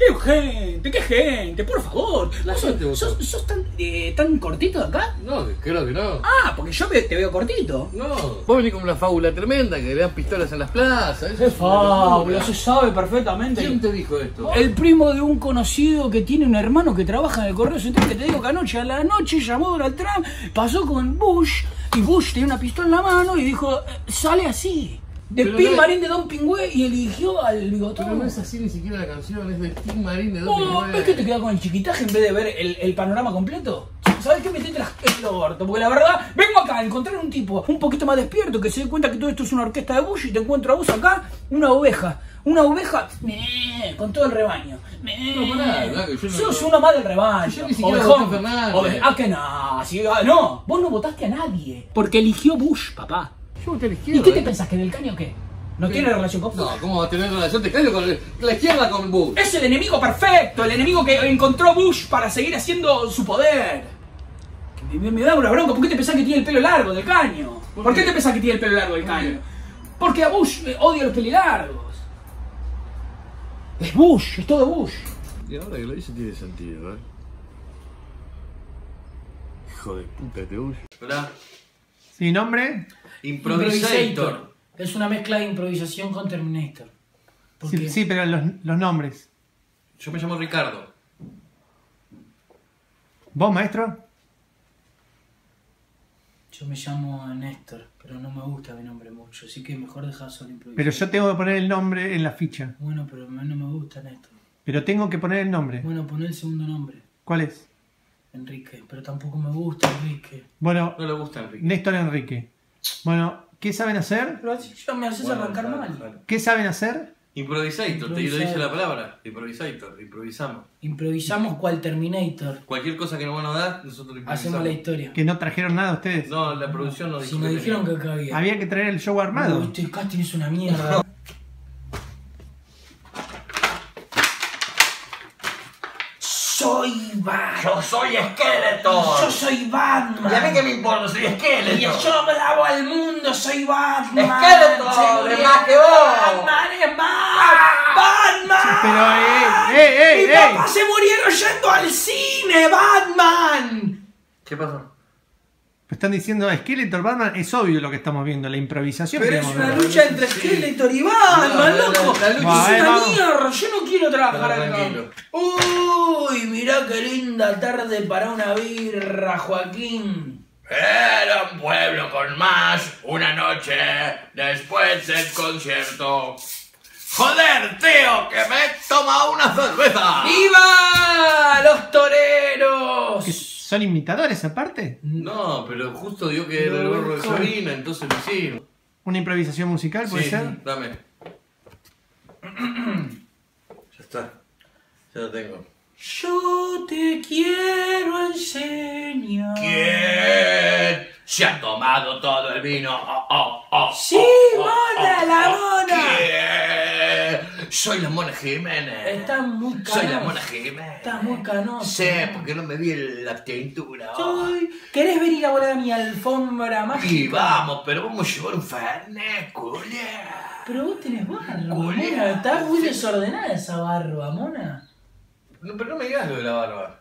S2: ¡Qué gente! ¡Qué gente! ¡Por favor!
S1: La
S2: ¿Vos
S1: gente
S2: sos,
S1: votó.
S2: sos- sos tan, eh, tan cortito de acá?
S1: No, creo que no.
S2: Ah, porque yo te veo cortito.
S1: No. Vos venís con una fábula tremenda que le dan pistolas en las plazas. eso
S2: Es fábula, se sabe perfectamente.
S1: ¿Quién te dijo esto?
S2: El primo de un conocido que tiene un hermano que trabaja en el correo central, que te digo que anoche a la noche llamó Donald Trump, pasó con Bush, y Bush tenía una pistola en la mano y dijo, eh, sale así. De
S1: Pero
S2: Pin
S1: no-
S2: Marín de Don Pingüe y eligió al
S1: Pero
S2: bigotón.
S1: no es así ni siquiera la canción, es de Tim Marín de
S2: Oh,
S1: 2009.
S2: ¿Ves que te quedas con el chiquitaje en vez de ver el, el panorama completo? ¿Sabes qué? Metete las el orto, porque la verdad, vengo acá a encontrar un tipo un poquito más despierto que se dé cuenta que todo esto es una orquesta de Bush y te encuentro a vos acá, una oveja. Una oveja meh, con todo el rebaño. Meh.
S1: No, pará, Blanco, yo no-
S2: Sos uno más del rebaño.
S1: Yo ni siquiera
S2: Ovejón.
S1: voté a Fernández.
S2: Ove- ah, que no, sí, ah, no, vos no votaste a nadie. Porque eligió Bush, papá.
S1: Yo voté a la
S2: ¿Y qué te
S1: ¿eh?
S2: pensás? ¿Que del caño qué? ¿No tiene relación con
S1: No, ¿cómo va a tener relación de caño con la izquierda con Bush?
S2: Es el enemigo perfecto, el enemigo que encontró Bush para seguir haciendo su poder. Me, me da una bronca, ¿por qué te pensás que tiene el pelo largo del caño?
S1: ¿Por
S2: ¿Por qué
S1: qué?
S2: te pensás que tiene el pelo largo del caño? Porque a Bush eh, odia los pelilargos. Es Bush, es todo Bush.
S1: Y ahora que lo dice tiene sentido, ¿eh? Hijo de puta, te Bush. Hola.
S3: ¿Sí, nombre?
S1: Improvisator.
S2: Es una mezcla de improvisación con Terminator.
S3: Sí, sí, pero los, los nombres.
S1: Yo me llamo Ricardo.
S3: ¿Vos, maestro?
S2: Yo me llamo Néstor, pero no me gusta mi nombre mucho, así que mejor dejar solo improvisación.
S3: Pero yo tengo que poner el nombre en la ficha.
S2: Bueno, pero a mí no me gusta Néstor.
S3: Pero tengo que poner el nombre.
S2: Bueno, poné el segundo nombre.
S3: ¿Cuál es?
S2: Enrique, pero tampoco me gusta Enrique.
S3: Bueno,
S1: No le gusta Enrique.
S3: Néstor Enrique. Bueno, ¿qué saben hacer?
S2: Pero así ya me haces
S1: Bueno,
S2: arrancar
S1: claro,
S2: mal.
S1: claro.
S3: ¿Qué saben hacer?
S1: Improvisator, te lo dice la palabra. Improvisator, improvisamos.
S2: Improvisamos cual Terminator.
S1: Cualquier cosa que nos van a dar, nosotros improvisamos.
S2: Hacemos la historia.
S3: Que no trajeron nada ustedes.
S1: No, la producción nos
S2: Si
S1: dijo
S2: me dijeron que acá había.
S3: Había que traer el show
S2: Uy,
S3: armado.
S2: este casting es una mierda. Soy Batman.
S5: Yo soy Skeletor.
S2: Yo soy Batman.
S5: ¿Y a mí qué me importa? Soy
S2: Y
S5: Skeletor.
S2: yo grabo al mundo, soy Batman. Soy
S5: es más que vos.
S2: Batman es más. Batman.
S3: Pero, ey, ey, ey,
S2: Mi
S3: ey.
S2: papá se murieron yendo al cine, Batman.
S1: ¿Qué pasó?
S3: Están diciendo Skeletor Batman, es obvio lo que estamos viendo, la improvisación.
S2: Pero es una
S3: a ver.
S2: lucha entre Skeletor y Batman,
S1: No,
S2: loco.
S1: la- la lucha-
S2: es una mierda, yo no quiero trabajar acá. Uy, mirá qué linda tarde para una birra, Joaquín.
S5: Era un pueblo con más, una noche después del concierto. Joder, tío, que me he tomado una cerveza.
S2: ¡Viva los toreros!
S3: ¿Que ¿Son imitadores aparte?
S1: No, pero justo dio que era el gorro de Sabina, entonces lo hicimos.
S3: ¿Una improvisación musical puede
S1: Sí,
S3: ser?
S1: dame. ya está. Ya lo tengo.
S2: Yo te quiero enseñar.
S5: ¿Quién se ha tomado todo el vino? Oh, oh, oh,
S2: Sí,
S5: oh, oh,
S2: mona,
S5: oh,
S2: la
S5: oh.
S2: mona.
S5: ¿Quién? Soy la mona Jiménez.
S2: Está muy
S5: Soy la
S2: canoso.
S5: mona Jiménez.
S2: Está muy canoso.
S5: Sé, porque no me vi la tintura.
S2: Soy- ¿Querés venir a volar a mi alfombra mágica?
S5: Y vamos, pero vamos a llevar un fernet, culia.
S2: Pero vos tenés barba, mona. Está muy desordenada esa barba, mona.
S1: No, pero no me digas lo de la barba.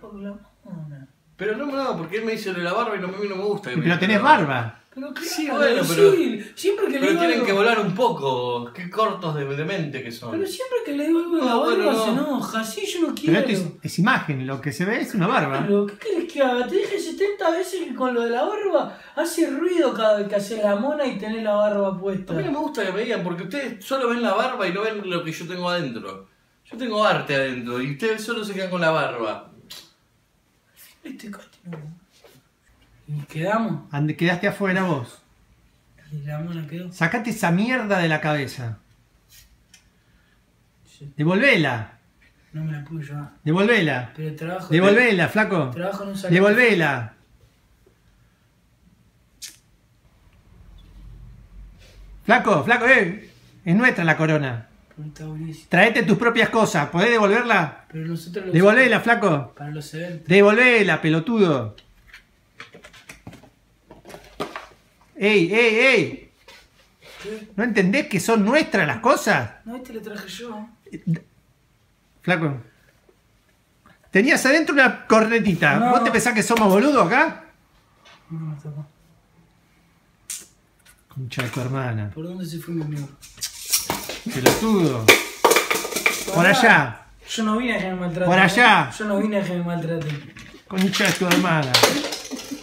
S2: Por la mona.
S1: Pero no, no, porque él me dice lo de la barba y no, a mí no me gusta. que
S3: Pero tenés
S1: barba.
S2: Pero claro,
S1: Sí, bueno, pero-
S2: sí, siempre que le
S1: Pero
S2: digo
S1: tienen
S2: algo-
S1: que volar un poco. Qué cortos de, de mente que son.
S2: Pero siempre que le digo algo de la
S1: No,
S2: barba
S1: bueno, no.
S2: se enoja. Sí, yo no
S3: Pero
S2: quiero.
S3: esto es, es imagen, lo que se ve es una barba.
S2: Claro, ¿qué querés que haga? Te dije 70 veces que con lo de la barba hace ruido cada vez que haces la mona y tenés la barba puesta.
S1: A mí no me gusta que me digan porque ustedes solo ven la barba y no ven lo que yo tengo adentro. Yo tengo arte adentro y ustedes solo se quedan con la barba.
S2: Este no. ¿Y quedamos?
S3: Quedaste afuera vos.
S6: Y la mona quedó.
S3: Sacate esa mierda de la cabeza. Devolvela.
S6: No me la pude llevar.
S3: Devolvela.
S6: Pero trabajo.
S3: Devolvela, flaco.
S6: Trabajo en un salón.
S3: Devolvela. Flaco, flaco, eh. Es nuestra la corona. Traete tus propias cosas. ¿Podés devolverla?
S6: Pero nosotros
S3: Devolvela,
S6: usamos
S3: flaco.
S6: Para los eventos.
S3: Devolvela, pelotudo. ¡Ey, ey, ey!
S6: ¿Qué?
S3: ¿No entendés que son nuestras las cosas?
S6: No, este le traje yo.
S3: Flaco. Tenías adentro una cornetita.
S6: No.
S3: ¿Vos te pensás que somos boludos acá?
S6: No, no.
S3: Concha de tu hermana.
S6: ¿Por dónde se fue mi amigo?
S3: Pelotudo. Por allá.
S6: Yo no vine a que me maltraten.
S3: Por allá.
S6: Yo no vine a que me maltraten.
S3: Concha de tu hermana.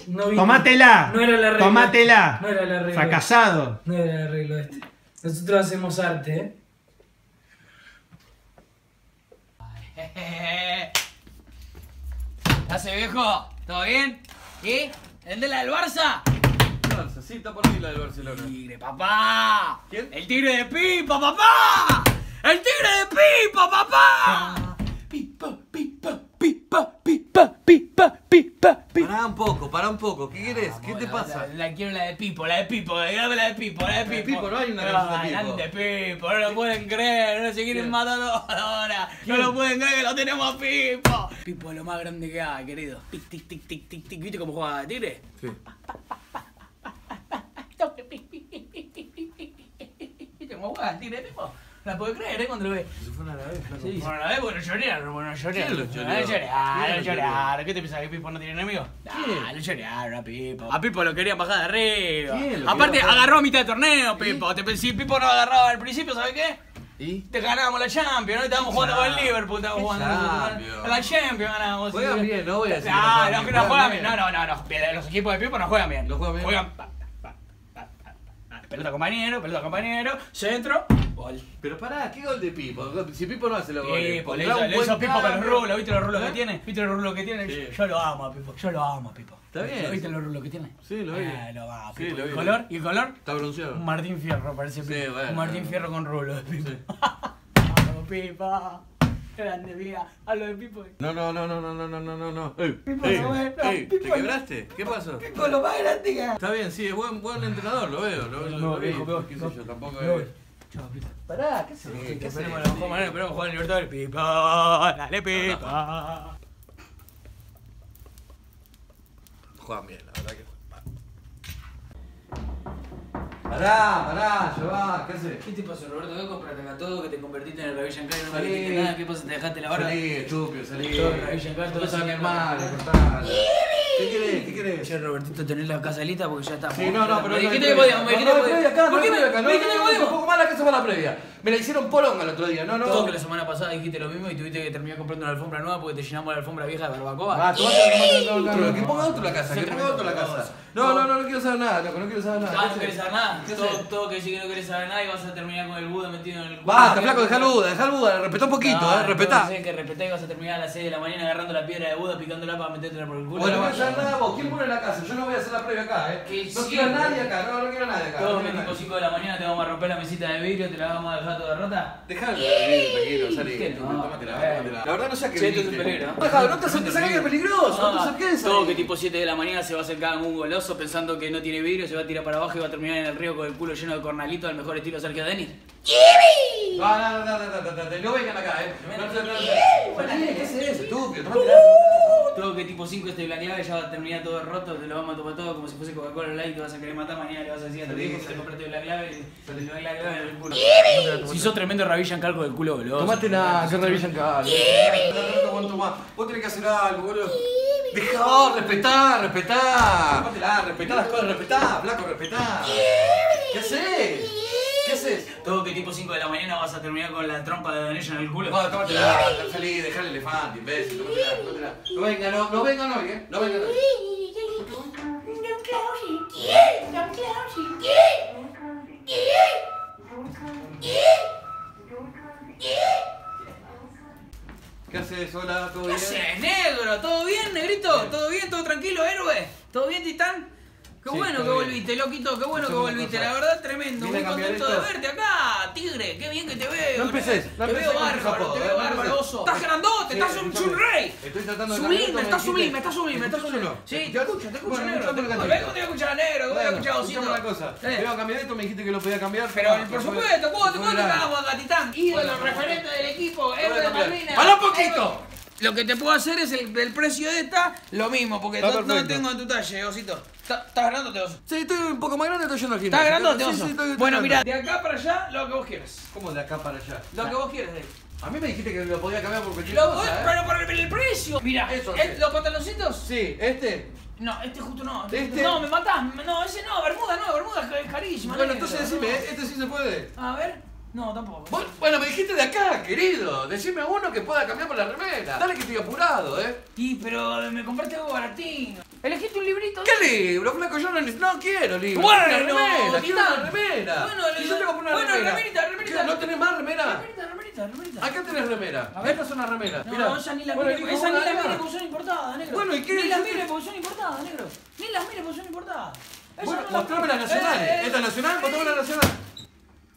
S6: No.
S3: Tomátela.
S6: No era la regla.
S3: Tomátela.
S6: No era la regla.
S3: Fracasado.
S6: No era el arreglo este. Nosotros hacemos arte, ¿eh?
S2: ¿Qué hace viejo? ¿Todo bien? ¿Y? ¿El de la del Barça?
S1: Barça, sí, está por ahí la del Barcelona.
S2: Tigre, papá.
S1: ¿Quién?
S2: El tigre de Pipa, papá. El tigre de Pipa, papá. Pipa, pipa, pipa, pipa, pipa, pipa, pipa.
S1: Pará un poco, pará un poco. ¿Qué querés? ¿Qué te pasa?
S2: La, la quiero la de Pipo, la de Pipo, dame la de Pipo, la de Pipo.
S1: Pipo, no hay una
S2: Ah,
S1: canción de
S2: la
S1: Pipo.
S2: de Pipo, no lo pueden creer, no se quieren matar ahora. No lo pueden creer que lo tenemos a Pipo. Pipo es lo más grande que hay, querido. Tic, tic, tic, tic, tic, tic. ¿Viste cómo juega de tigre?
S1: Sí.
S2: ¿Viste cómo juega el tigre Pipo? La puede creer, ¿eh? Cuando lo ve.
S1: Se fue una vez, flaco.
S2: Sí, bueno, la vez, bueno, llorar, bueno, llorar.
S1: ¿Quién lo.
S2: ¿Qué te pensás que Pipo no tiene enemigos?
S1: ¿Quién?
S2: Ah, lo lloraron a Pipo. A Pipo lo querían bajar de arriba.
S1: ¿Quién lo
S2: Aparte, agarró a mitad de torneo, Pipo. Te, si Pipo no agarraba al principio, ¿sabes qué?
S1: ¿Y?
S2: Te ganábamos la Champions, ¿no? Estábamos jugando con el Liverpool, estábamos
S1: ¿Qué
S2: jugando. La Champions ganábamos.
S1: Juegan bien, no voy a decir no
S2: No, no, no
S1: juegan bien.
S2: No, no, no, no. Los equipos de Pipo no juegan bien.
S1: ¿No juegan bien?
S2: Juegan. pa, pa, pa, pa, pa. Pelota compañero, pelota compañero, centro, gol.
S1: Pero pará, ¿qué gol de Pipo? Si Pipo no hace los goles.
S2: Pipo, le hizo, le Pipo con los rulos, ¿viste los rulos que
S1: ¿Eh?
S2: tiene? ¿Viste los rulos que tiene?
S1: Sí.
S2: Yo lo amo a Pipo, yo lo amo a Pipo.
S1: Está bien.
S2: ¿Viste los rulos que tiene?
S1: Sí, lo vi.
S2: Ah, lo amo,
S1: Sí, lo
S2: ¿Y
S1: vi.
S2: el color? ¿Y el color?
S1: Está bronceado.
S2: Un Martín Fierro parece
S1: Sí,
S2: Pipo.
S1: bueno,
S2: Un Martín. Fierro con rulos de Pipo.
S1: Sí.
S2: Vamos, Pipo. Grande vida. Hablo de Pipo.
S1: No, no, no, no, no, no, no, no, no, no. Ey,
S2: Pipo,
S1: ey,
S2: no, no,
S1: ey,
S2: Pipo,
S1: ¿Te
S2: no.
S1: quebraste? ¿Qué pasó?
S2: Pipo lo más grande que.
S1: Está bien, sí, es buen, buen entrenador, lo veo. Lo, lo,
S2: No, viejo, veo,
S1: qué sé
S2: no.
S1: yo, tampoco
S2: Pipo.
S1: Pará, ¿qué haces?
S2: Sí,
S1: ¿Qué
S2: la mejor manera, esperemos jugar en Libertadores. Pipo, dale Pipo.
S1: Juegan bien, la verdad que. Pará, pará, Giovanni, ¿qué haces?
S2: ¿Qué te pasó, Roberto? ¿Qué compraste acá todo? Que te convertiste en el Ravi Shankar y no me
S1: Salí.
S2: dijiste nada. ¿Qué pasa? ¿Te dejaste la barba?
S1: Salí, estúpido, salí.
S2: Todo Ravi Shankar, todo
S1: Todo a mi
S2: así.
S1: hermano, cortala. ¿Qué querés? ¿Qué querés?
S2: Che, Robertito, tenés la casa lista porque ya está.
S1: Sí, no, no, pero.
S2: Me dijiste que podíamos, me dijiste que podíamos. ¿Por qué me
S1: previa acá, no,
S2: me dijiste que
S1: no, no, Un
S2: podíamos?
S1: poco más la casa para la previa. Me la hicieron polonga el otro día, no, no.
S2: Todo que la semana pasada dijiste lo mismo y tuviste que terminar comprando una alfombra nueva porque te llenamos la alfombra vieja de barbacoa.
S1: Ah, tomate, tomate, tomate, no, que ponga otro la casa, que ponga otro la casa. No, no, no, no quiero saber nada, loco, no quiero saber nada.
S2: Ah,
S1: ¿Qué
S2: no querés saber nada.
S1: ¿Qué
S2: Todo, que decís que no querés saber nada y vas a terminar con el Buda metido en el culo.
S1: Basta, flaco, dejá el Buda, dejá el Buda, respetá un poquito,
S2: No,
S1: eh, respetá.
S2: Sé que respetá y vas a terminar a las 6 de la mañana agarrando la piedra de Buda, picándola para metértela por el culo.
S1: Bueno, no
S2: No,
S1: voy a saber nada vos, ¿quién pone la casa? Yo no voy a hacer la previa acá, eh.
S2: Que
S1: No
S2: sí,
S1: quiero a nadie acá, no, no quiero a nadie acá.
S2: Todos
S1: no
S2: que
S1: quiero a
S2: tipo
S1: nadie.
S2: 5 de la mañana te vamos a romper la mesita de vidrio, te la vamos a dejar toda rota.
S1: Dejalo, eh, tranquilo, salí. Tómatela. La verdad no sé a qué
S2: es un peligro, ¿no?
S1: Te acerques a peligroso, no te acerques
S2: Todo que tipo 7 de la mañana se va a acercar a un goloso pensando que no tiene vidrio, se va a tirar para abajo y va a terminar en el río con el culo lleno de cornalitos al mejor estilo Sergio Denis.
S1: No, no, no, no, no, no, no, no vengan acá, eh. No, no, no, no. Salí, ¿Qué es eso, estúpido? Tómatela.
S2: Todo que tipo 5 este de la clave ya va a terminar todo roto, te lo vamos a tomar todo como si fuese Coca-Cola Light, te vas a querer matar mañana, le vas a decir a tu hijo que te compraste la clave y te lo la clave en el culo. Si sos tremendo rabilla en calco del culo, boludo.
S1: Tómatela, que revisan acá. No te aguanto más. Vos tenés que hacer algo, boludo. Dejá, respetá, respetá. Tómatela, respetá las cosas, respetá, flaco, respetá. ¿Qué haces? ¿Qué?
S2: Todo que tipo 5 de la mañana vas a terminar con la trompa de Danella en el culo.
S1: No, tómatela, salí, dejá el elefante, imbécil, tómatela, tómatela. No vengan, no, no vengan hoy, eh. No vengan hoy. ¿Qué haces? Hola, ¿todo
S2: ¿Qué
S1: bien?
S2: haces, negro? ¿Todo bien, negrito? ¿Todo bien? ¿Todo tranquilo, héroe? ¿Todo bien, titán? Qué
S1: Sí,
S2: bueno que
S1: bien.
S2: volviste, loquito, qué bueno que volviste, la verdad tremendo, muy contento de verte acá, tigre, qué bien que te veo.
S1: No empeces, no
S2: te veo bárbaro, te veo
S1: empeces.
S2: bárbaro. Estás grandote,
S1: Sí,
S2: estás un, un rey.
S1: Estoy tratando de cambiar
S2: Sublime, estás sublime, estás sublime,
S1: ¿Me
S2: estás sublime. Sí, te
S1: Yo-
S2: escucho, te escucho, negro, te
S1: escuchame
S2: escucho.
S1: la
S2: Ven, te voy a escuchar a negro, te voy a
S1: Bueno,
S2: escuchar a osito.
S1: escuchame una cosa.
S2: Eh.
S1: Vengo a cambiar esto, me dijiste que lo podía cambiar.
S2: Pero
S1: Ah,
S2: por supuesto, ¿cómo te cagamos a Gatitán? Ídolo, referente del equipo, héroe de. Malvinas.
S1: ¡Para un poquito!
S2: Lo que te puedo hacer es el, el precio de esta, lo mismo, porque
S1: Está
S2: no, no
S1: perfecto.
S2: tengo en tu talle, osito. ¿Estás estás grandote, oso?
S1: Sí, estoy un poco más grande, estoy yendo al
S2: ¿Estás
S1: gimnasio.
S2: grandote,
S1: Sí,
S2: oso?
S1: sí, estoy- estoy
S2: bueno, mira, de acá para allá, lo que vos quieras.
S1: ¿Cómo de acá para allá?
S2: Lo que vos quieras de
S1: A mí me dijiste que lo podía cambiar por cualquier
S2: Lo,
S1: cosa, ¿eh?
S2: pero por el, precio. Mira,
S1: Eso,
S2: ¿es-
S1: sí.
S2: ¿los pantaloncitos?
S1: Sí, este.
S2: No, este justo no.
S1: ¿Este?
S2: No, me matás. No, ese no, Bermuda no, Bermuda es carísima.
S1: Bueno,
S2: negro,
S1: entonces
S2: no.
S1: decime, ¿eh? este sí se puede.
S2: A ver. No, tampoco.
S1: Vos- Bueno, me dijiste de acá, querido. Decime uno que pueda cambiar por la remera. Dale que estoy apurado, ¿eh?
S2: Y, pero me compraste algo baratín. Elegiste un librito.
S1: ¿Qué libro, flaco? Yo no, no quiero libro.
S2: Bueno,
S1: remera, quiero una
S2: Titán.
S1: remera.
S2: Bueno,
S1: y yo te compré una
S2: bueno,
S1: remera.
S2: remerita, remerita.
S1: ¿Qué, ¿No tenés más remera?
S2: Remerita, remerita, remerita.
S1: Acá tenés remera. Esta es una remera.
S2: No,
S1: Mirá.
S2: no, esa ni la
S1: Bueno,
S2: mire, esa ni la mire porque son importadas, negro.
S1: Bueno, ¿y qué?
S2: Ni las mire porque son importadas, negro. Ni las mire porque son importadas. Esa
S1: Bueno,
S2: no
S1: mostrame la nacional.
S2: Eh, eh,
S1: ¿Esta es nacional? Mostrame la nacional.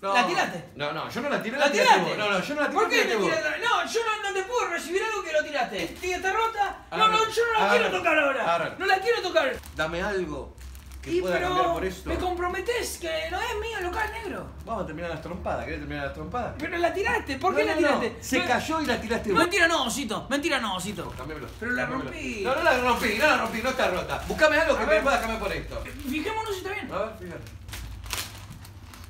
S1: No.
S2: ¿La tiraste?
S1: No, no, yo no la tiré.
S2: ¿La
S1: tiraste
S2: tiraste?
S1: vos. No, no, yo no la tiré.
S2: ¿Por qué
S1: la
S2: te
S1: tiraste?
S2: No, yo no, no te puedo recibir algo que lo tiraste. ¿Tía está rota? No, no, yo no la quiero tocar ahora. No la quiero tocar.
S1: Dame algo que
S2: Y
S1: pueda cambiar
S2: pero
S1: por esto.
S2: me comprometés que no es mío local negro.
S1: Vamos a terminar las trompadas. ¿Querés terminar las trompadas?
S2: Pero la tiraste, ¿por qué
S1: No,
S2: la tiraste?
S1: Se
S2: No-
S1: cayó y la tiraste vos.
S2: Mentira no, osito. Mentira no, osito.
S1: Cámbiamelo.
S2: Pero la
S1: Cámbiamelo.
S2: rompí.
S1: No, no la rompí, no la rompí, no está rota. Buscame algo que me pueda cambiar por esto.
S2: Fijémonos si está bien.
S1: A ver, fíjate.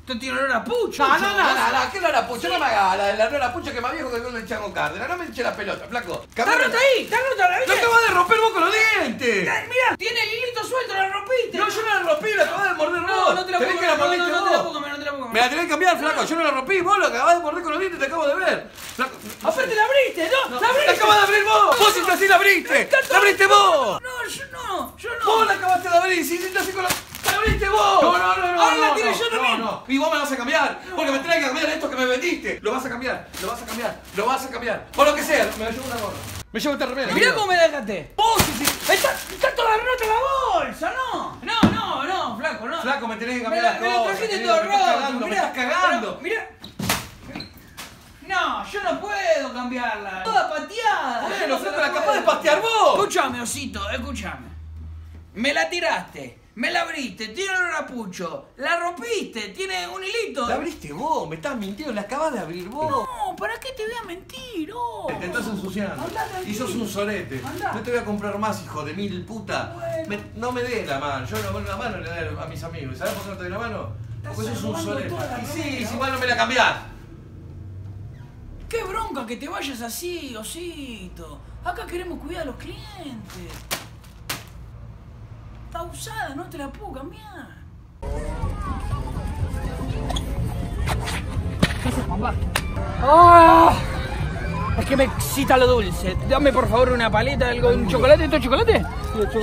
S2: Esto tiene olor a pucho.
S1: No, no, no, no, no, ¿qué la pucha? No me hagas la, la, la pucha que más viejo que el chango Cárdenas. No me eche la pelota, flaco.
S2: Está rota ahí, está rota la
S1: ¡No
S2: viste.
S1: te vas a romper vos con los dientes!
S2: Mira, tiene el hilito suelto, la rompiste.
S1: No, yo no la rompí, la acabas de morder vos.
S2: No, no te la puedo
S1: la
S2: comer, no, te la puedo comer, no te la puedo comer.
S1: Me la tenés que cambiar, flaco. Yo no la rompí, vos lo acabas de morder con los dientes, te acabo de ver. Flaco.
S2: Aparte la abriste, ¿no? La abriste.
S1: ¡La acabas de abrir vos! ¡Vos hiciste así la abriste! ¡La abriste vos!
S2: No, yo no, yo no.
S1: ¡Vos la acabaste de abrir! ¡Si hiciste así con la... ¡La abriste vos! No, no, no, no.
S2: Ahora la
S1: no,
S2: tiré
S1: no,
S2: yo
S1: no,
S2: también.
S1: No, Y vos me vas a cambiar. Porque me tenés que cambiar esto que me vendiste. Lo vas a cambiar, lo vas a cambiar, lo vas a cambiar. Por lo que sea, me llevo una gorra. Me llevo esta remera.
S2: Mirá cómo me dejaste.
S1: Vos.
S2: Está, está toda rota la bolsa, ¿no? No, no, no, flaco, no.
S1: Flaco, me tenés que
S2: me
S1: cambiar
S2: la,
S1: las
S2: me la
S1: cosas.
S2: trajiste
S1: querido,
S2: todo
S1: me estás
S2: roto.
S1: cagando, me
S2: mirá,
S1: estás cagando.
S2: Mirá. No, yo no puedo cambiarla. Toda pateada.
S1: Bueno,
S2: no
S1: flaco,
S2: la
S1: la capaz de pastear vos.
S2: Escúchame, osito, escúchame. Me la tiraste, me la abriste, tiene olor a pucho, la rompiste, tiene un hilito.
S1: La abriste vos, me estás mintiendo, la acabas de abrir vos.
S2: No, ¿para qué te voy a mentir? Oh?
S1: Te estás ensuciando. Y sos un sorete.
S2: Andá.
S1: No te voy a comprar más, hijo de mil puta.
S2: Bueno.
S1: Me- no me des la mano. Yo no la mano le doy a mis amigos. ¿Sabes por qué no te doy la mano? Porque sos un sorete.
S2: la
S1: Y sí, si igual no me la cambiás.
S2: Qué bronca que te vayas así, osito. Acá queremos cuidar a los clientes. Está usada, no te la puedo cambiar. ¡Ah! Es que me excita lo dulce. Dame por favor una paleta, algo, un chocolate. ¿Esto es chocolate?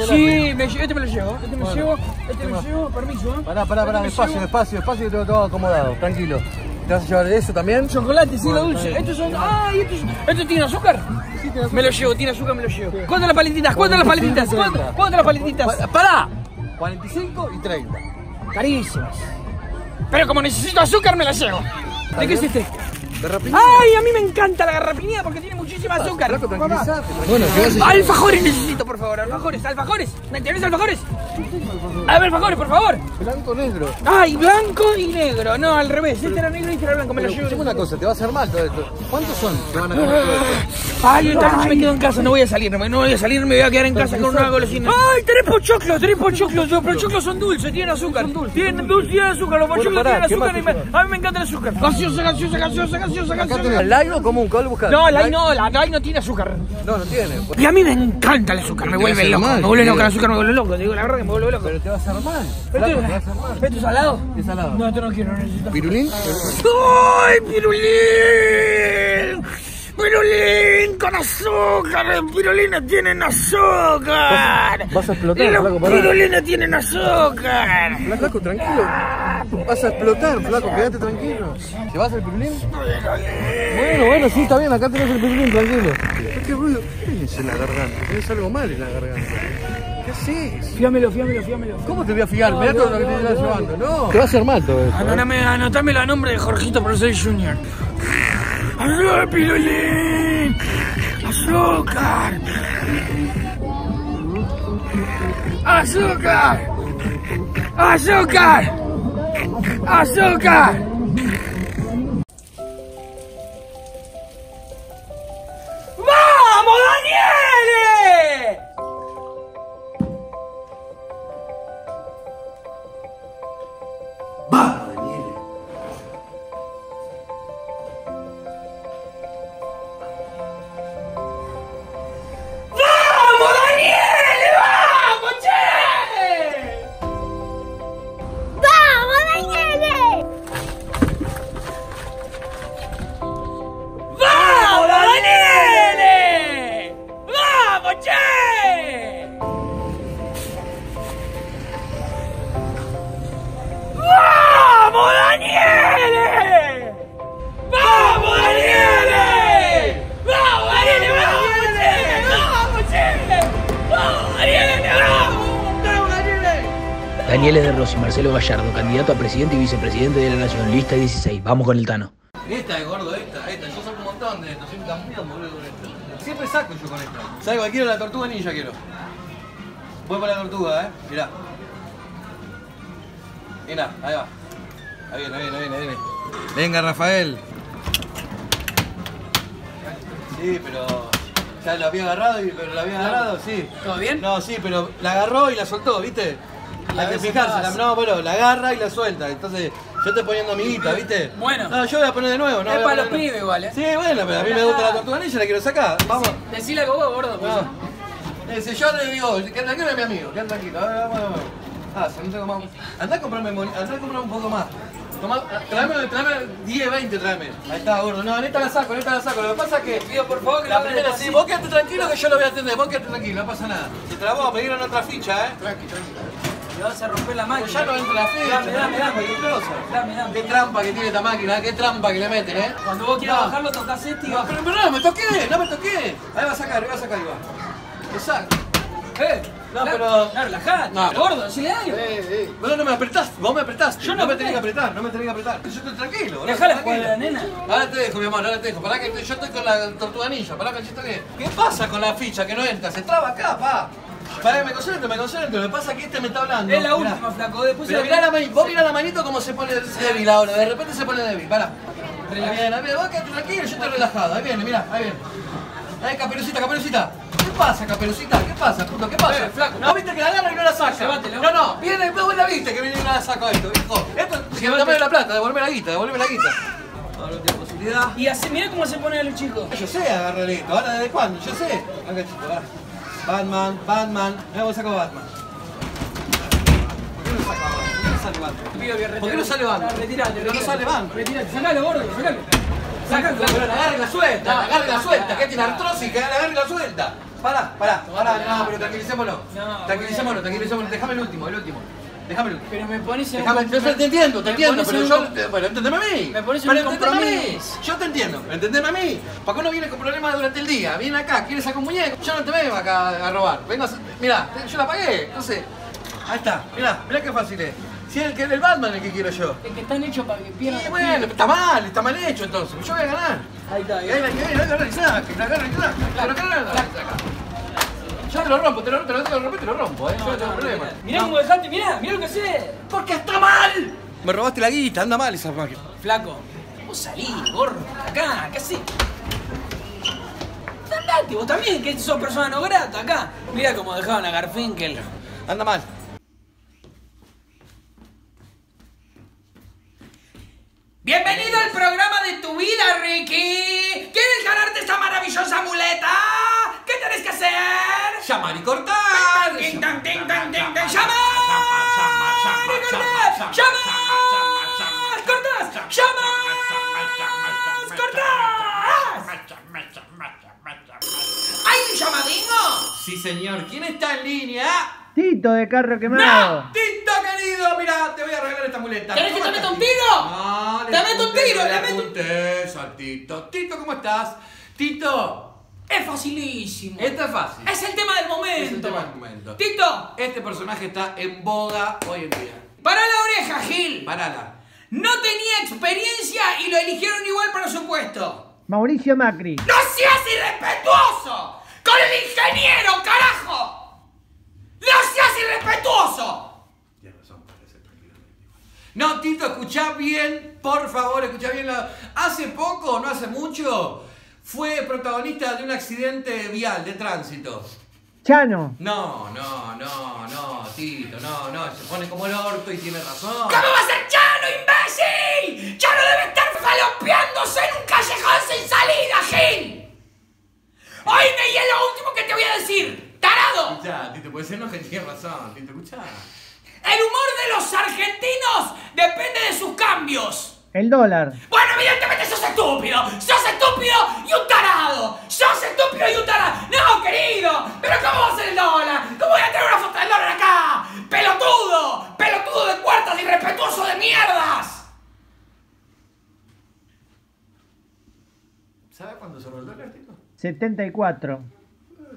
S2: Sí, me, este me lo llevo. Este me lo llevo. Este me lo llevo. Permiso. ¿eh?
S7: Pará, pará, pará,
S2: Este me
S7: despacio, despacio, despacio que tengo todo acomodado, tranquilo. ¿Te vas a llevar eso también?
S2: Chocolate, sí, lo dulce. Estos son. ¡Ay! ¿Esto, ¿Esto tiene azúcar? Me lo llevo, tiene azúcar, me lo llevo. ¿Cuántas las paletitas? ¿Cuántas las paletitas?
S7: 45
S2: ¿Cuántas las paletitas?
S7: Pa- ¡Pará! 45 y 30.
S2: Carísimas. Pero como necesito azúcar, me las llevo. ¿De qué es este? ¡Ay! A mí me encanta la garrapiñada porque tiene muchísima azúcar.
S7: Flaco, tranquilizate. Bueno, ¿qué vas a llevar?
S2: Alfajores necesito, por favor. Alfajores, alfajores. ¿Me tenés alfajores? A ver, alfajores, por favor.
S7: Blanco negro.
S2: Ay, blanco y negro. No, al revés. Este era negro y este era blanco. Me lo llevo.
S7: una cosa, te va a hacer mal todo esto. ¿Cuántos son que van a comer?
S2: Ay, esta noche me quedo en casa, no voy a salir, no voy a salir, me voy a quedar en casa con una golosina. Ay, tenés pochoclos, tenés pochoclos, los pochoclos son dulces, tienen azúcar. Tienen dulce, tienen azúcar, los pochoclos tienen
S7: ¿qué
S2: azúcar a mí me encanta el azúcar. Gaseosa, gaseosa, gaseosa, gaseosa, Gaseosa.
S7: el live o común, ¿cuál buscas?
S2: No, la no, la Dai no tiene azúcar.
S7: No, no tiene.
S2: Y a mí me encanta el azúcar, me vuelve loco,
S7: mal,
S2: me vuelve loco, el azúcar me vuelve loco, digo la verdad que me vuelve loco.
S7: Pero te va a hacer mal.
S2: ¿Esto es-. ¿Esto es salado?
S7: ¿Qué salado?
S2: No, esto no quiero, necesito.
S7: ¿Pirulín?
S2: ¡Ay, pirulín! Pirulín con azúcar, los pirulines tienen azúcar.
S7: Vas a explotar,
S2: los
S7: flaco, pará.
S2: pirulines tienen azúcar.
S7: Flaco, tranquilo. Vas a explotar, flaco, quédate tranquilo. ¿Llevas el pirulín? Bueno, bueno, sí, está bien, acá tenés el pirulín, tranquilo. ¿Qué ruido? ¿Qué tienes en la garganta? Tienes algo mal en la garganta. ¿Qué haces?
S2: Fiámelo, fiámelo, fiámelo.
S7: ¿Cómo te voy a fiar? Mirá todo lo que te estás llevando. No. Te va a hacer mal todo esto.
S2: Anotame, anotame la nombre de Jorgito Procel Jr. ¡Azúcar, pirulín! ¡Azúcar! ¡Azúcar! ¡Azúcar! Vamos
S8: con el Tano.
S1: Esta es gordo, esta, esta. Yo saco un montón de esto. Soy un campeón, boludo, con esto. Siempre saco yo con esta. ¿Sabes cuál quiero? La tortuga ninja quiero. Voy por la tortuga, eh. Mirá. Mira, ahí va. Ahí viene, ahí viene, ahí viene, ahí viene. Venga, Rafael. Sí, pero. Ya lo había agarrado, y, pero lo había agarrado, sí.
S2: ¿Todo bien?
S1: No, sí, pero la agarró y la soltó, ¿viste?
S2: La
S1: Hay que fijarse, la, no, bueno, la agarra y la suelta. Entonces, yo estoy poniendo amiguita, ¿viste?
S2: Bueno.
S1: No, yo voy a poner de nuevo, ¿no?
S2: Es para los pibes igual, ¿eh?
S1: Sí, bueno, pero a mí me gusta la tortuga ninja, la quiero sacar. Vamos.
S2: Decile algo vos, gordo. pues.
S1: No. Dice, yo le digo, quédate tranquilo, mi amigo, quédate tranquilo. A ver, vamos, vamos. Ah, si no tengo más. Andá a comprarme, andá a comprarme un poco más. Tráeme, tráeme 10, 20, tráeme. Ahí está, gordo. No, neta la saco, neta la saco. Lo que pasa es que.
S2: Pido por favor que
S1: La primera, sí, vos quédate tranquilo que yo lo voy a atender. Vos quédate tranquilo, no pasa nada. Si te la vamos a pedir en otra ficha, eh. Tranqui, tranqui.
S2: Me vas a romper la
S1: Pues
S2: máquina.
S1: ya no entra la ficha.
S2: Dame, dame, dame. Dame, dame.
S1: Qué trampa que tiene esta máquina, qué trampa que le meten, eh.
S2: Cuando vos quieras bajarlo, tocas este y
S1: No, pero, no, me toqué, no me toqué. Ahí va a sacar, ahí va a sacar, ahí va. Exacto.
S2: Eh,
S1: No,
S2: la-
S1: pero-
S2: No, relajate.
S1: No.
S2: Gordo, decile algo.
S1: Vos no me apretaste, vos me apretaste.
S2: Yo no
S1: no me tenés que apretar, no me tenés que apretar. Yo estoy tranquilo,
S2: a la nena.
S1: Ahora te dejo, mi amor, ahora te dejo. Pará que yo estoy con la tortuga ninja, pará que yo estoy... ¿Qué pasa con la ficha que no entra? Se traba acá, pa. Pará me concentro, me concentro. Lo que pasa es que este me está hablando.
S2: Es la
S1: Mirá.
S2: última, flaco. Después
S1: Pero
S2: se
S1: mirá la manito, vos mirá la manito como se pone débil ahora, de repente se pone débil, pará. Ahí viene, ahí viene, vos quedate tranquilo, yo estoy relajado, ahí viene, mirá, ahí viene. Ahí, caperucita, caperucita. ¿Qué pasa, caperucita? ¿Qué pasa, puto? ¿Qué pasa?
S2: Eh, flaco,
S1: no viste que la agarra y no la saca.
S2: Llévatela.
S1: No, no, viene, vos la viste que viene y no la saco a esto, hijo. Esto, devolveme la plata, devolveme la guita, devolveme la guita. Ahora no tiene posibilidad.
S2: Y así, mira cómo se pone el chico.
S1: Yo sé agarrar esto, ahora desde cuándo, yo sé. Acá chico, va. Batman, Batman, a sacar Batman. ¿Por qué no saca Batman? ¿Por qué no sale Batman? ¿Por qué no sale Batman?
S2: Retirate,
S1: Pero no sale Batman.
S2: Retirate, sacalo, gordo, sacalo. Sacalo.
S1: Pero la agarre la suelta, la agarre la suelta, que tiene artrosis, que la agarre la suelta. Pará, pará, pará, no, pero tranquilicémonos.
S2: No,
S1: Tranquilicémonos, tranquilicémonos. Déjame el último, el último. Déjame el último.
S2: Pero me pones en
S1: Déjame,
S2: un
S1: yo te entiendo, te entiendo, pero yo, bueno, entendeme a mí.
S2: Me pones en
S1: Pero
S2: un
S1: entendeme a mí.
S2: compromiso.
S1: Yo te entiendo, entendeme a mí. Porque uno viene con problemas durante el día, viene acá, quiere sacar un muñeco, yo no te vengo acá a robar. Vengo a, mirá, yo la pagué, no sé. Ahí está, mirá, mirá qué fácil es. Si es el, que, el Batman el que quiero yo.
S2: Es que están hechos para que pierdan.
S1: Y bueno, está mal, está mal hecho entonces. Yo voy a ganar.
S2: Ahí está,
S1: ahí la que viene, la agarra y saca, la agarra y saca. Pero que no la saca. Yo te lo rompo, te lo, te lo tengo que romper, te lo rompo, eh. No tengo problema.
S2: Mirá cómo dejaste, mirá, mirá lo que sé.
S1: Porque está mal. Me robaste la guita, anda mal esa máquina.
S2: Flaco, vos salí, gorro, acá, ¿qué haces? Andate, vos también, que sos persona no grata acá. Mirá cómo dejaron a Garfinkel.
S1: Anda mal.
S2: Bienvenido al programa de tu vida, Ricky. ¿Quieres ganarte esta maravillosa muleta? ¿Qué tienes que hacer?
S1: Llamar y cortar.
S2: Llamar y cortar. Llamar. Cortas. Llamas. Cortas. ¡Hay un llamadino!
S1: Sí, señor. ¿Quién está en línea?
S9: Tito de carro quemado.
S1: ¡No! Tito, querido, mira, te voy a regalar esta muleta.
S2: ¿Querés que te meta un tiro?
S1: No, le
S2: Te meto un tiro,
S1: le
S2: meto un-
S1: al Tito. Tito, ¿cómo estás? Tito,
S2: Es facilísimo.
S1: esto es fácil.
S2: Es el tema del momento.
S1: Es el tema del momento.
S2: Tito,
S1: Este personaje está en boga hoy en día.
S2: para la oreja, Gil.
S1: Parala.
S2: No tenía experiencia y lo eligieron igual para su puesto.
S9: Mauricio Macri.
S2: ¡No seas irrespetuoso! ¡Con el ingeniero, carajo! ¡No seas irrespetuoso!
S1: Tienes razón, parece igual. No, Tito, escuchá bien, por favor, escuchá bien. la- Hace poco, no hace mucho, fue protagonista de un accidente vial de tránsito.
S9: Chano.
S1: No, no, no, no, Tito, no, no, se pone como el orto y tiene razón.
S2: ¿Cómo va a ser Chano, imbécil? Chano debe estar falopeándose en un callejón sin salida, Gil. Oíme, y es lo último que te voy a decir. ¡Tarado!
S1: Escuchá, Tito, puede ser no que tiene razón, Tito, escuchá.
S2: El humor de los argentinos depende de sus cambios.
S9: El dólar.
S2: Bueno, evidentemente sos estúpido. Sos estúpido y un tarado. Sos estúpido y un tarado. No, querido. Pero ¿cómo va a ser el dólar? ¿Cómo voy a tener una foto del dólar acá? Pelotudo. Pelotudo de cuartas irrespetuoso de mierdas.
S1: ¿Sabes cuándo cerró el dólar, Tito?
S9: 74.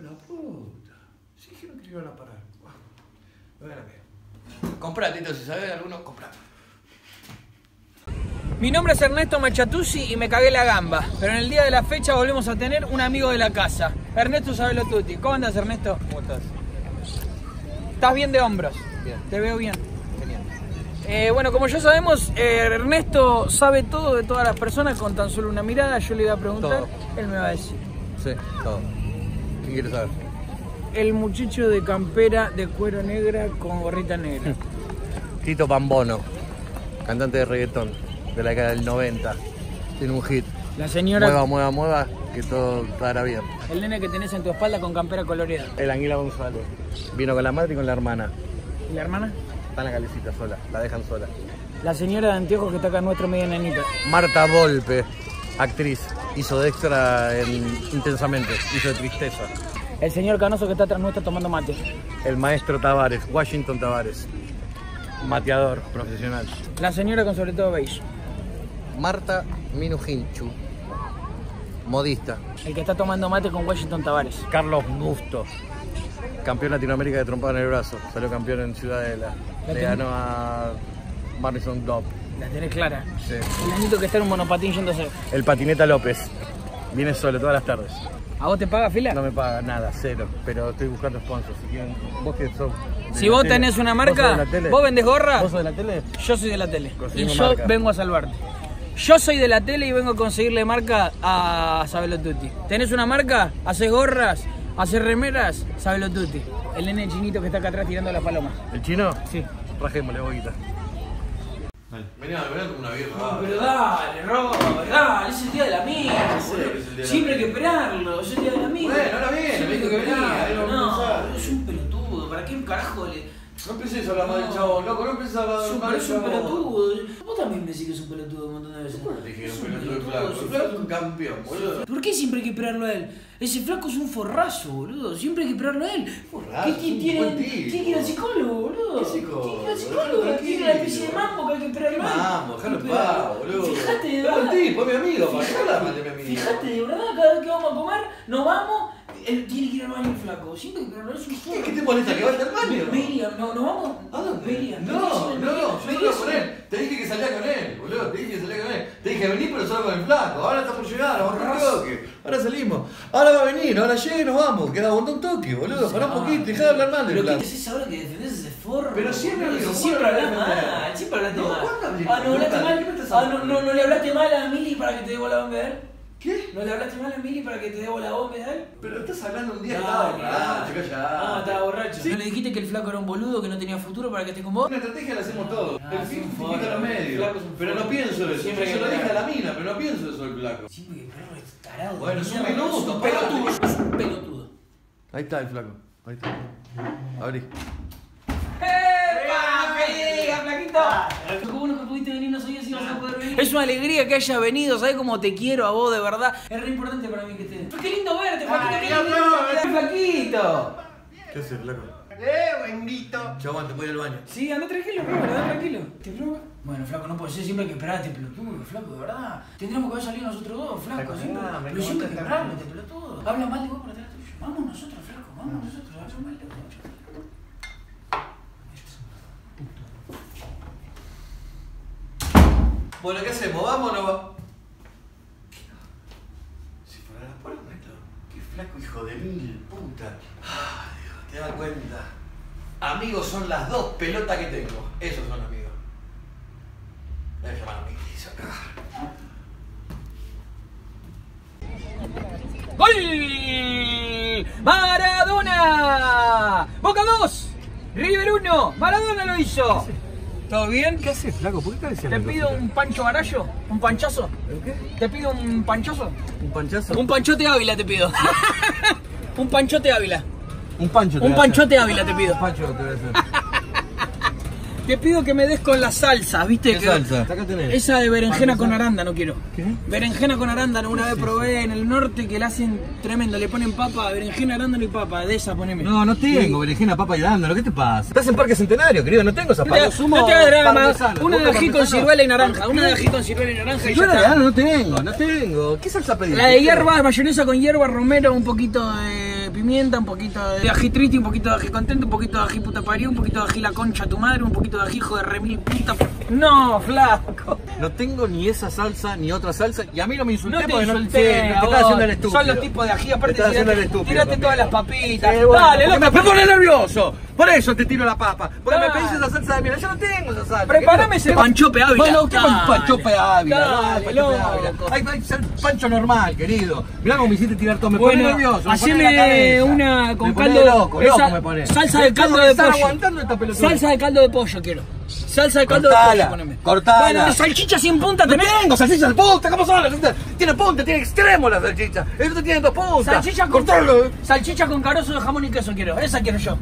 S1: La puta. Sí, dijeron que iban a parar. Me voy a la mierda. Comprá, Tito, si sabes de alguno, comprá.
S2: Mi nombre es Ernesto Machatuzzi y me cagué la gamba. Pero en el día de la fecha volvemos a tener un amigo de la casa. Ernesto Sabelo Tutti. ¿Cómo andas, Ernesto?
S1: ¿Cómo estás?
S2: ¿Estás bien de hombros?
S1: Bien.
S2: Te veo bien.
S1: Genial.
S2: Eh, bueno, como ya sabemos, eh, Ernesto sabe todo de todas las personas con tan solo una mirada. Yo le iba a preguntar,
S1: Todo.
S2: él me va a decir.
S1: Sí, todo. ¿Qué quieres saber?
S2: El muchacho de campera de cuero negra con gorrita negra.
S1: Tito Bambono, cantante de reggaetón de la década del 90. Tiene un hit.
S2: La señora,
S1: Mueva, mueva, mueva, que todo estará bien.
S2: el nene que tenés en tu espalda con campera coloreada.
S1: El Anguila González. Vino con la madre y con la hermana.
S2: ¿Y la hermana?
S1: Está en la calecita sola, la dejan sola.
S2: La señora de anteojos que está acá en nuestro media nenita.
S1: Marta Volpe, actriz. Hizo de extra en Intensamente, hizo de tristeza.
S2: El señor canoso que está atrás nuestro tomando mate.
S1: El maestro Tavares, Washington Tavares. Mateador, profesional.
S2: La señora con sobre todo beige.
S1: Marta Minuhinchu, modista.
S2: El que está tomando mate con Washington Tavares.
S1: Carlos Busto, campeón Latinoamérica de trompada en el brazo. Salió campeón en Ciudadela.
S2: La
S1: Le ganó a Marison Dop.
S2: La tenés clara.
S1: Sí.
S2: El que está en un monopatín yéndose.
S1: El patineta López. Viene solo todas las tardes.
S2: ¿A vos te paga fila?
S1: No me paga nada, cero. Pero estoy buscando sponsors. Si quieren, vos que sos.
S2: Si vos
S1: tele,
S2: tenés una
S1: ¿vos
S2: marca,
S1: la tele?
S2: vos vendés gorra,
S1: ¿Vos sos de la tele?
S2: yo soy de la tele. Y yo
S1: marca.
S2: vengo a salvarte. Yo soy de la tele y vengo a conseguirle marca a Sabelo Tutti. ¿Tenés una marca? ¿Haces gorras? ¿Haces remeras? Sabelo Tutti. El nene chinito que está acá atrás tirando las palomas.
S1: ¿El chino?
S2: Sí.
S1: Rajémosle, boguita. Vení, vení como una birra.
S2: Pero dale, Robert, dale, es el día del amigo.
S1: Día del
S2: Siempre hay que esperarlo, es el día del amigo.
S1: Bueno, ahora viene, me dijo
S2: que
S1: que venía,
S2: esperarlo.
S1: ahí lo vamos a
S2: No, es un pelotudo, ¿para qué carajo le.?
S1: No empieces a hablar mal del chabón, loco, no empieces a hablar del
S2: es un
S1: chabón.
S2: pelotudo. Vos también me decís que es un pelotudo un montón de veces.
S1: ¿Por qué te dije que
S2: Es
S1: un pelotudo flaco?
S2: es
S1: El
S2: un
S1: flaco es
S2: flaco.
S1: un campeón, boludo.
S2: ¿Por qué siempre hay que esperarlo a él? Ese flaco es un forrazo, boludo. Siempre hay que esperarlo a él.
S1: Forrazo,
S2: ¿Qué, quién tiene. ¿Quién quiere al psicólogo, boludo?
S1: ¿Qué psicólogo?
S2: ¿Quién quiere al psicólogo? Tiene una especie de mambo que hay que esperarlo a él.
S1: Vamos, déjalo en
S2: Pero-
S1: paz, boludo.
S2: Fíjate, de verdad. Fíjate, de verdad, cada vez que vamos a comer, nos vamos, él tiene que ir al baño flaco. Siempre que esperarlo, es un forro.
S1: ¿Qué te molesta que vaya al baño?
S2: Miriam, no, nos vamos.
S1: ¿A dónde?
S2: Miriam,
S1: No, no, no, yo
S2: Miriam,
S1: salgo con él. Te dije que salía con él, boludo. Te dije que salía con él. Te dije vení, pero solo con el flaco. Ahora está por llegar, vamos un toque. Ahora salimos. Ahora va a venir, ahora llega y nos vamos. Queda aguanta un toque, boludo. Pará un poquito, dejá de hablar mal del
S2: Pero ¿qué
S1: flaco.
S2: decís ahora que defendés ese forro?
S1: Pero siempre, amigo,
S2: Si
S1: ¿cómo
S2: siempre
S1: a
S2: hablas mal, siempre hablaste
S1: No,
S2: mal.
S1: ¿cuándo hablé
S2: Ah, no hablaste mal.
S1: ¿qué me estás
S2: Ah, no, no, no le hablaste mal a Mili para que te debo la bomba de él.
S1: ¿Qué?
S2: ¿No le hablaste mal a Mili para que te debo la bomba de él?
S1: Pero estás hablando un día estaba
S2: no.
S1: borracho, callá.
S2: Ah, estaba borracho.
S1: Sí.
S2: ¿No le dijiste que el flaco era un boludo, que no tenía futuro para que esté con vos?
S1: Una estrategia la hacemos todos.
S2: Ah,
S1: el fin justifica los
S2: El
S1: medios.
S2: flaco es un
S1: Pero no pienso eso.
S2: Siempre
S1: se lo dije a la mina, pero no pienso eso del flaco.
S2: Siempre que perro es tarado.
S1: Bueno, es un pará.
S2: pelotudo, es un pelotudo.
S1: Ahí está el flaco. Ahí está. Abrí.
S2: ¡Epa! ¡Que diga, flaquito! Qué bueno que pudiste venir, no sabía si ibas a poder venir. Es una alegría que haya venido, ¿sabes cómo te quiero a vos, de verdad? Es re importante para mí que estés. Qué lindo verte, flaquito, qué lindo verte. Flaquito.
S10: ¿Qué haces, flaco?
S2: Eh, Benguito.
S10: Yo aguante, voy al baño.
S2: Sí, anda tranquilo, flaco, anda tranquilo. ¿Te prueba? Bueno, flaco, no puede ser siempre hay que esperar a este pelotudo, flaco, de verdad. Tendríamos que haber salido nosotros dos, flaco, siempre. Pero siempre hay que esperarlo, este pelotudo. Habla mal de vos por atrás tuyo. Vamos nosotros, flaco, vamos nosotros, habla mal de vos.
S10: Bueno, ¿qué hacemos? ¿Vamos o no va? Si fuera la puerta. Qué flaco hijo de mil puta. Ay, Dios, te das cuenta. Amigos son las dos pelotas que tengo. Esos son amigos. Voy a llamar a mi acá.
S2: ¡Gol! ¡Maradona! ¡Boca 2! ¡River 1! ¡Maradona lo hizo! ¿Todo bien?
S1: ¿Qué haces, flaco? ¿Por qué estás
S2: ¿Te pido un pancho barallo? ¿Un panchazo?
S1: qué?
S2: ¿Te pido un panchazo?
S1: ¿Un panchazo?
S2: Un panchote Ávila te pido. un panchote Ávila.
S1: Un pancho te
S2: Un panchote Ávila te pido.
S1: Un pancho te voy a hacer.
S2: Te pido que me des con la salsa, ¿viste?
S1: ¿Qué
S2: Que-
S1: salsa? Acá tenés.
S2: Esa de berenjena con arándano quiero.
S1: ¿Qué?
S2: Berenjena con arándano, una vez probé en el norte que la hacen tremendo, le ponen papa, berenjena, arándano y papa, de esa poneme.
S1: No, no tengo berenjena, papa y arándano. ¿Qué te pasa? Estás en Parque Centenario, querido. No tengo
S2: No te,
S1: zapatos.
S2: no te hagas drama, una de
S1: ¿Vos
S2: ají con ciruela y naranja, una de ají con ciruela y naranja y
S1: Yo de no tengo, no tengo. ¿Qué salsa pediste?
S2: La de hierba, mayonesa con hierba, romero, un poquito de un poquito de ají triste, un poquito de ají contento, un poquito de ají puta parió, un poquito de ají la concha tu madre, un poquito de ají hijo de remil puta. No, flaco.
S1: No tengo ni esa salsa ni otra salsa. Y a mí no me insulté
S2: No te
S1: porque no
S2: insulté,
S1: sí, te
S2: a
S1: estás haciendo el estúpido.
S2: Son los tipos de ají, aparte
S1: Te estás haciendo el
S2: tirate, tirate todas las papitas.
S1: Bueno,
S2: Dale, loco,
S1: me pone nervioso. Por eso te tiro la papa. Porque me pedís esa salsa de miel. Yo no tengo esa salsa.
S2: Prepárame ese panchope Ávila.
S1: Bueno, ¿qué
S2: Dale.
S1: panchope Ávila? No. Hay hay que ser pancho normal, querido. Mirá cómo me hiciste tirar todo. Me pone
S2: Bueno,
S1: nervioso. me pone
S2: haceme
S1: la cabeza.
S2: una con
S1: Me
S2: caldo
S1: loco, loco me pone.
S2: salsa
S1: Me
S2: de caldo de pollo.
S1: aguantando esta pelotuda.
S2: Salsa de caldo de pollo quiero. Salsa de caldo
S1: Cortala,
S2: de pollo, poneme.
S1: cortala.
S2: Bueno, salchicha sin punta
S1: No
S2: tenés.
S1: tengo salchichas de punta, ¿cómo son las salchichas? Tiene punta, tiene extremo la salchicha. Esto tiene dos puntas.
S2: Salchicha con,
S1: Cortalo.
S2: salchicha con carozo de jamón y queso quiero. Esa quiero yo.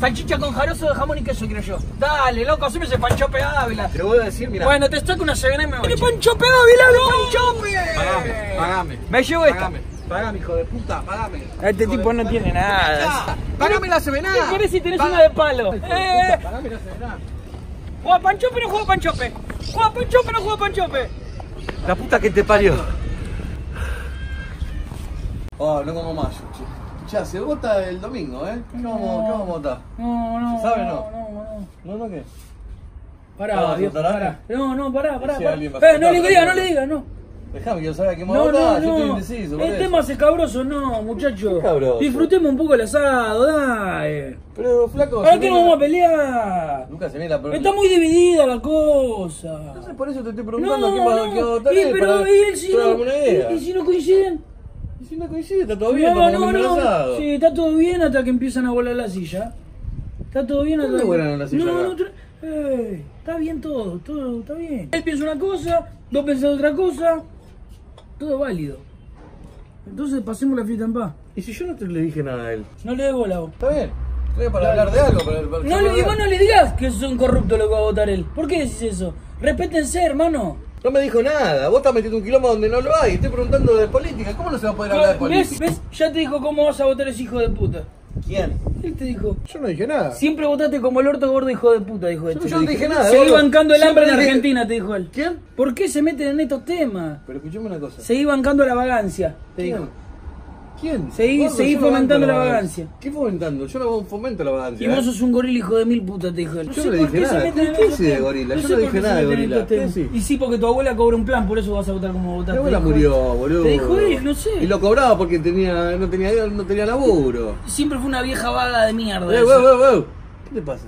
S2: Salchicha con carozo de jamón y queso quiero yo. Dale, loco, haceme ese panchope Ávila.
S1: Te voy a decir, mira.
S2: Bueno, te estoy con una y me voy. ¡Qué panchope Ávila, no! ¡Panchope!
S1: Pagame, pagame.
S2: Me llevo esta.
S1: Pagame, pagame, hijo de puta, pagame.
S2: Este tipo no tiene nada.
S1: Pagame la sevenada.
S2: ¿Qué querés si tenés una de palo? Eh,
S1: Pagame la sevenada.
S2: Juega panchope o no juega panchope. Juega panchope o no juega panchope.
S1: La puta que te parió. Oh, no como más, che. Ya, se vota el domingo, ¿eh? ¿Qué vamos, qué vamos a votar?
S2: No, no.
S1: ¿Se sabe o no?
S2: No, no.
S1: ¿No, no qué?
S2: Pará,
S1: ¿Vamos a
S2: viejo,
S1: votar
S2: pará. No, no, pará, pará.
S1: Si
S2: pará. Eh, no le digas, no
S1: ¿no?
S2: le digas, no.
S1: Dejame, quiero saber a quién vamos
S2: No, no,
S1: Yo estoy
S2: no.
S1: indeciso.
S2: El tema es escabroso, no, muchacho.
S1: Escabroso.
S2: Disfrutemos un poco el asado, dale.
S1: Pero, flaco.
S2: ¿Para qué
S1: viene
S2: vamos a pelear?
S1: Lucas, se viene la
S2: Está muy dividida la cosa.
S1: Entonces, por eso te estoy
S2: No,
S1: preguntando quién va a
S2: no.
S1: votar.
S2: Y, pero, ¿y él si no, y, si no coinciden?
S1: Y si no coincide, está todo bien,
S2: No, no, no.
S1: asado.
S2: Sí, está todo bien hasta que empiezan a volar la silla. Está todo bien hasta
S1: ¿Cuándo
S2: que...
S1: volaron la silla
S2: No,
S1: acá?
S2: no, eh, está bien todo, todo está bien. Él piensa una cosa, vos pensás otra cosa, todo válido. Entonces pasemos la fiesta en paz.
S1: ¿Y si yo no te le dije nada a él?
S2: No le des bola vos.
S1: Está bien. Estoy para hablar de algo, pero... pero-
S2: No le, y vos no le digas que son corruptos lo que va a votar él. ¿Por qué decís eso? Respétense, hermano.
S1: No me dijo nada. Vos estás metiendo un quilombo donde no lo hay. Estoy preguntando de política. ¿Cómo no se va a poder hablar de
S2: ¿Ves?
S1: política?
S2: ¿Ves? Ya te dijo cómo vas a votar ese hijo de puta.
S1: ¿Quién?
S2: Él te dijo.
S1: Yo no dije nada.
S2: Siempre votaste como el orto gordo hijo de puta, dijo este.
S1: yo no dije nada,
S2: Seguí
S1: gordo.
S2: bancando el hambre en Argentina, te dijo él.
S1: ¿Quién?
S2: ¿Por qué se meten en estos temas?
S1: Pero escuchame una cosa.
S2: Seguí bancando la vagancia, te
S1: ¿Quién?
S2: dijo.
S1: ¿Quién?
S2: Seguí- seguí fomentando la vagancia.
S1: ¿Qué fomentando? Yo no fomento la vagancia.
S2: Y vos
S1: ¿eh?
S2: sos un gorila hijo de mil putas, te dijo él.
S1: Yo no le dije nada. ¿Qué- hice de gorila? Yo no dije nada de gorila.
S2: Y sí, porque tu abuela cobra un plan, por eso vas a votar como votaste.
S1: Mi abuela murió, boludo.
S2: Te dijo él, no sé.
S1: Y lo cobraba porque tenía, no tenía, no tenía laburo.
S2: Siempre fue una vieja vaga de mierda.
S1: Eh, wey, wey, wey. ¿Qué te pasa?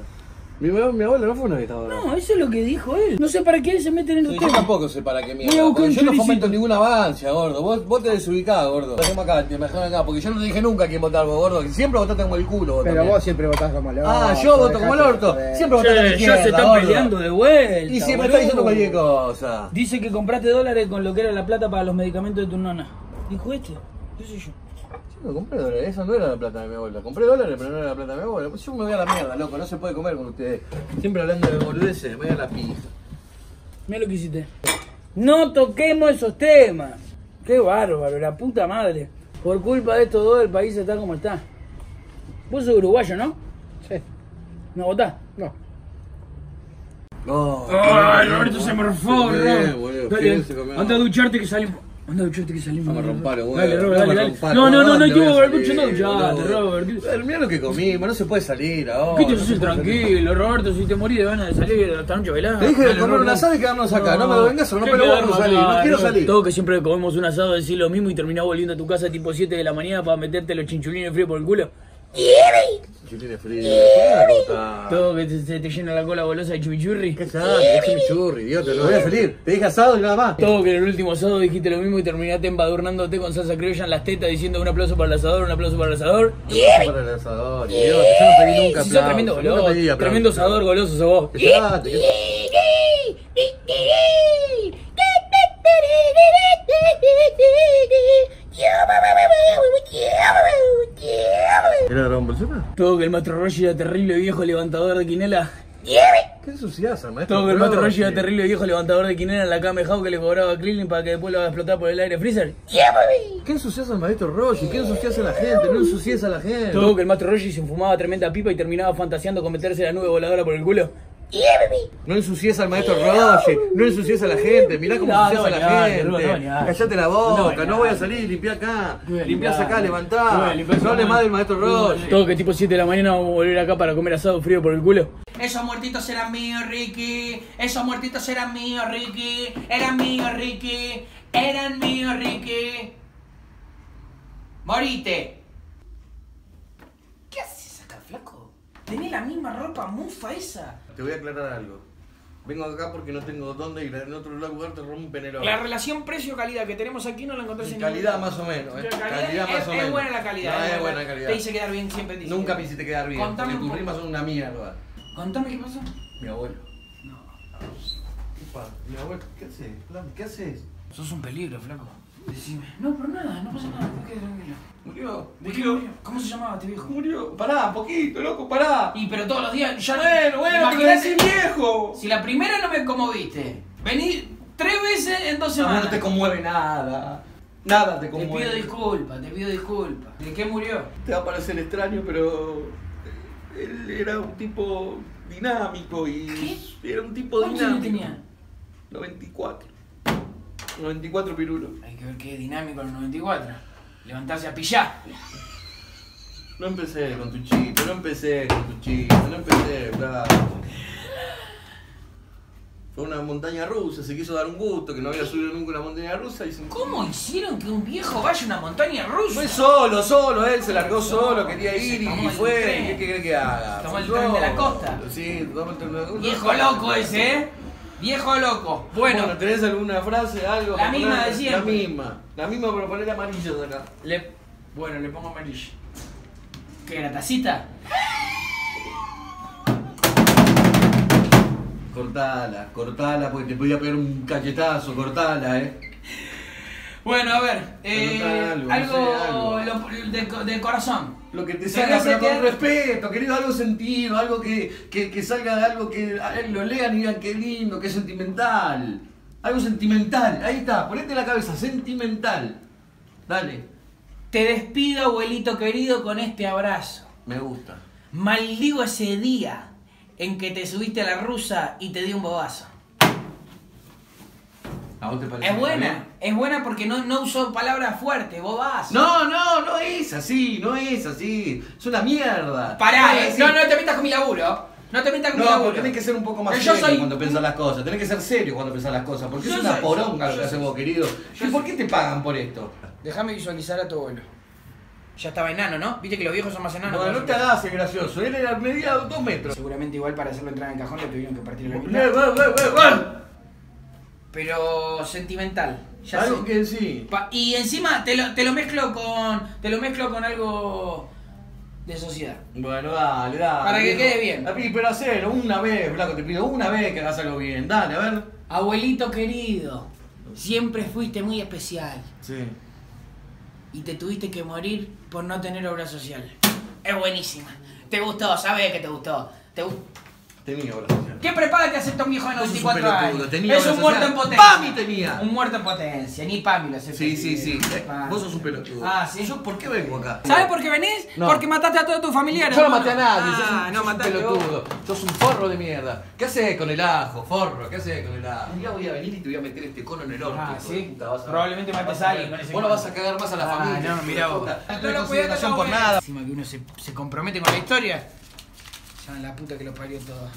S1: Mi, mi abuela no fue una vaga.
S2: No, eso es lo que dijo él. No sé para qué se meten en
S1: Sí,
S2: los
S1: yo
S2: temas.
S1: tampoco sé para qué mierda. Yo no fomento ninguna avancia, gordo. Vos, vos te desubicás, gordo. Dejemos acá, te mejor acá, porque yo no te dije nunca a quién votar vos, gordo. Siempre votaste como el culo, vos
S3: Pero
S1: también.
S3: vos siempre votás como el orto.
S1: Ah, yo voto como el orto.
S3: joder.
S1: Siempre votaste como izquierda,
S2: ya se están
S1: gordo.
S2: peleando de vuelta.
S1: Y siempre
S2: boludo.
S1: está diciendo cualquier cosa.
S2: Dice que compraste dólares con lo que era la plata para los medicamentos de tu nona. Dijo este. ¿Qué sé yo?
S1: No compré dólares, esa no era la plata de mi abuela. Compré dólares, pero no era la plata de mi abuela. Pues yo me voy a la mierda, loco. No se puede comer con ustedes. Siempre hablando de boludeces, me voy a la pija.
S2: Mira lo que hiciste. No toquemos esos temas. Qué bárbaro, la puta madre. Por culpa de estos dos el país está como está.
S8: Vos sos uruguayo, ¿no?
S7: Sí.
S8: ¿No votás?
S7: No.
S1: No.
S2: Ay, Roberto se morfó, bro. Dale, anda a ducharte que salimos. Anda a ducharte que salimos.
S1: Vamos a romperlo, boludo.
S2: Dale, Robert, dale, dale. No, no, no, no,
S1: ¿Dónde
S2: yo, Robert, no
S1: boludo?
S2: Robert.
S1: Mirá lo que comimos, no se puede salir ahora.
S2: ¿Qué te
S1: salir.
S2: tranquilo, Roberto? Si te morís de ganas de salir esta noche a bailar.
S1: Te dije de comer un asado y quedarnos acá. No me vengas o no
S2: ¿Qué
S1: me lo vamos a salir. No quiero salir.
S2: Todo que siempre comemos un asado, decís lo mismo y terminás volviendo a tu casa tipo 7 de la mañana para meterte los chinchulines fríos por el culo.
S1: Chilines fríos. ¿Por qué la cortás?
S2: Todo que se te llena la cola golosa de chimichurri.
S1: ¿Qué sabes? Es chimichurri, idiota. No voy a salir. Te dije asado y nada más.
S2: Todo que en el último asado dijiste lo mismo y terminaste embadurnándote con salsa criolla en las tetas diciendo un aplauso para el asador, un aplauso para el asador.
S1: Para el asador, idiota. Yo no pedí nunca
S2: Si sos
S1: aplauso.
S2: tremendo goloso, tremendo asador goloso sos vos.
S1: ¿Era Dragon Ball Z?
S2: Todo que el maestro Roshi era terrible viejo levantador de quinela.
S1: ¿Qué ensuciaza, maestro?
S2: Todo que el maestro Roshi era
S1: Roshi.
S2: terrible viejo levantador de quinela en la cama de Jau que le cobraba a Krillin para que después lo haga explotar por el aire freezer.
S1: ¿Qué ensuciaza al maestro Roshi? ¿Qué ensuciaza a la gente? No ensucias a la gente.
S2: Todo que el maestro Roshi se fumaba tremenda pipa y terminaba fantaseando con meterse la nube voladora por el culo.
S1: No ensucies al maestro Roshi, no ensucies a la gente, mirá cómo
S2: No,
S1: ensucias
S2: no
S1: a la gente. Callate la boca, no voy a salir, limpiá acá, limpiás
S2: limpiar.
S1: acá, levantá. No hables más del maestro Roshi.
S2: Todo que tipo 7 de la mañana vamos a volver acá para comer asado frío por el culo.
S11: Esos muertitos eran míos, Ricky. Esos muertitos eran míos, Ricky. Eran míos, Ricky. Eran míos, Ricky. Morite. ¿Qué haces acá, flaco? Tenés la misma ropa mufa esa.
S1: Te voy a aclarar algo. Vengo acá porque no tengo dónde ir, en otro lugar te rompen el ojo.
S11: La relación precio-calidad que tenemos aquí no la encontrás en
S1: Calidad
S11: ningún-
S1: más o menos, eh.
S11: Calidad,
S1: Calidad más
S11: es,
S1: o
S11: es
S1: menos.
S11: buena la calidad.
S1: No, es
S11: buena.
S1: calidad.
S11: Te hice quedar bien siempre. te hice
S1: Nunca me hiciste quedar bien,
S11: Contame
S1: porque tus son una mierda.
S11: Contame qué pasó.
S1: Mi abuelo. Upa, mi abuelo, ¿qué haces? ¿Qué haces?
S11: Sos un peligro, flaco. Decime. No, pero nada, no pasa nada. ¿Por qué? Tranquilo.
S1: Murió,
S11: ¿De qué murió? ¿Cómo se llamaba este viejo?
S1: Murió. Pará, poquito, loco, pará.
S11: Y pero todos los días ya
S1: Bueno, bueno, te
S11: Imagínate,
S1: decís viejo.
S11: Si la primera no me conmoviste, vení tres veces en dos semanas.
S1: no te conmueve nada. Nada te
S11: Te
S1: conmueve.
S11: pido disculpas, te pido disculpas. ¿De qué murió?
S1: Te va a parecer extraño, pero él era un tipo dinámico y era un tipo
S11: ¿Cuántos años
S1: dinámico.
S11: tenía?
S1: 94. 94 pirulos.
S11: Hay que ver qué dinámico en los 94. Levantarse a pillar.
S1: No empecé con tu chiste, no empecé con tu chiste, no empecé, claro. Fue una montaña rusa, se quiso dar un gusto, que no había subido nunca una montaña rusa y se...
S11: ¿Cómo hicieron que un viejo vaya a una montaña rusa?
S1: Fue solo, solo, él se largó solo, quería ir y, fue. ¿Qué quiere que haga?
S11: Tomó el tren de la costa.
S1: Sí, tomó el tren de la costa.
S11: Viejo loco ese, ¿eh? Viejo loco. Bueno,
S1: ¿tenés alguna frase, algo?
S11: La misma
S1: poner?
S11: de siempre.
S1: La misma. La misma para poner amarillos acá.
S11: le... bueno, le pongo amarillo. ¿Qué era tacita?
S1: Cortala, cortala, porque te podía pegar un cachetazo, cortala, eh.
S11: Bueno, a ver, eh,
S1: algo,
S11: algo, lo- de, de corazón.
S1: Lo que te salga, pero con respeto, querido, algo sentido, algo que, que, que salga de algo que a él lo lean y digan qué lindo, que es sentimental. Algo sentimental, ahí está, ponete la cabeza, sentimental. Dale,
S11: Te despido, abuelito querido, con este abrazo.
S1: me gusta.
S11: Maldigo ese día en que te subiste a la rusa y te di un bobazo.
S1: ¿A vos te parece?
S11: Es buena,
S1: bien?
S11: es buena porque no, no usó palabras fuertes, bobazo.
S1: No, no, no es así, no es así. Es una mierda.
S11: Pará,
S1: No
S11: eh. No, no te metas con mi laburo. No te metas con mi
S1: No,
S11: laburo.
S1: porque tenés que ser un poco más serio
S11: soy-
S1: cuando pensás las cosas. Tenés que ser serio cuando pensás las cosas. Porque
S11: Yo
S1: es una
S11: soy-
S1: poronga lo que haces vos, querido. ¿Y por qué te pagan por esto?
S11: Déjame visualizar a tu abuelo. Ya estaba enano, ¿no? Viste que los viejos son más enanos.
S1: No,
S11: que
S1: no te hagas el gracioso. Él era media dos metros.
S11: Seguramente igual para hacerlo entrar en el cajón le tuvieron que partir la mitad. Pero sentimental. Ya
S1: Algo
S11: sé.
S1: que sí.
S11: Pa- y encima te lo, te lo mezclo con. Te lo mezclo con algo de sociedad.
S1: Bueno, dale, dale.
S11: Para que quede bien.
S1: Pero hacelo una vez, Blanco, te pido una vez que hagas algo bien. Dale, a ver.
S11: Abuelito querido, siempre fuiste muy especial.
S1: Sí.
S11: Y te tuviste que morir por no tener obra social. Es buenísima. Te gustó, sabes que te gustó. Te gu-
S1: Tenía obra social.
S2: ¿Qué prepaga te acepta un viejo de
S1: Vos sos un
S2: 94
S1: pelotudo,
S2: años?
S1: tenía
S2: Es un muerto en potencia.
S1: ¡Pami tenía!
S2: Un muerto en potencia, ni Pami lo acepta.
S1: Sí, sí, sí. Eh,
S2: Ah.
S1: Vos sos un pelotudo.
S2: Ah, ¿sí?
S1: ¿Yo por qué vengo acá?
S2: ¿Sabes por qué venís?
S1: No.
S2: Porque mataste a todos tus familiares.
S1: Yo no maté a nadie, sos
S2: Ah,
S1: un,
S2: no
S1: sos un pelotudo. Sos un forro de mierda. ¿Qué haces con el ajo, forro? ¿Qué haces con el ajo? Un día voy a venir y te voy a meter este cono en el orto.
S2: Ah, ¿sí?
S1: puta, vas a ver.
S2: Probablemente mates
S1: Vas
S2: a
S1: a
S2: alguien
S1: Vos no vas a cagar más a la
S2: Ah,
S1: familia.
S2: no, mirá vos. No lo cuidás,
S1: por nada.
S2: Encima que uno se compromete con la historia. Ya en la puta que lo parió todo.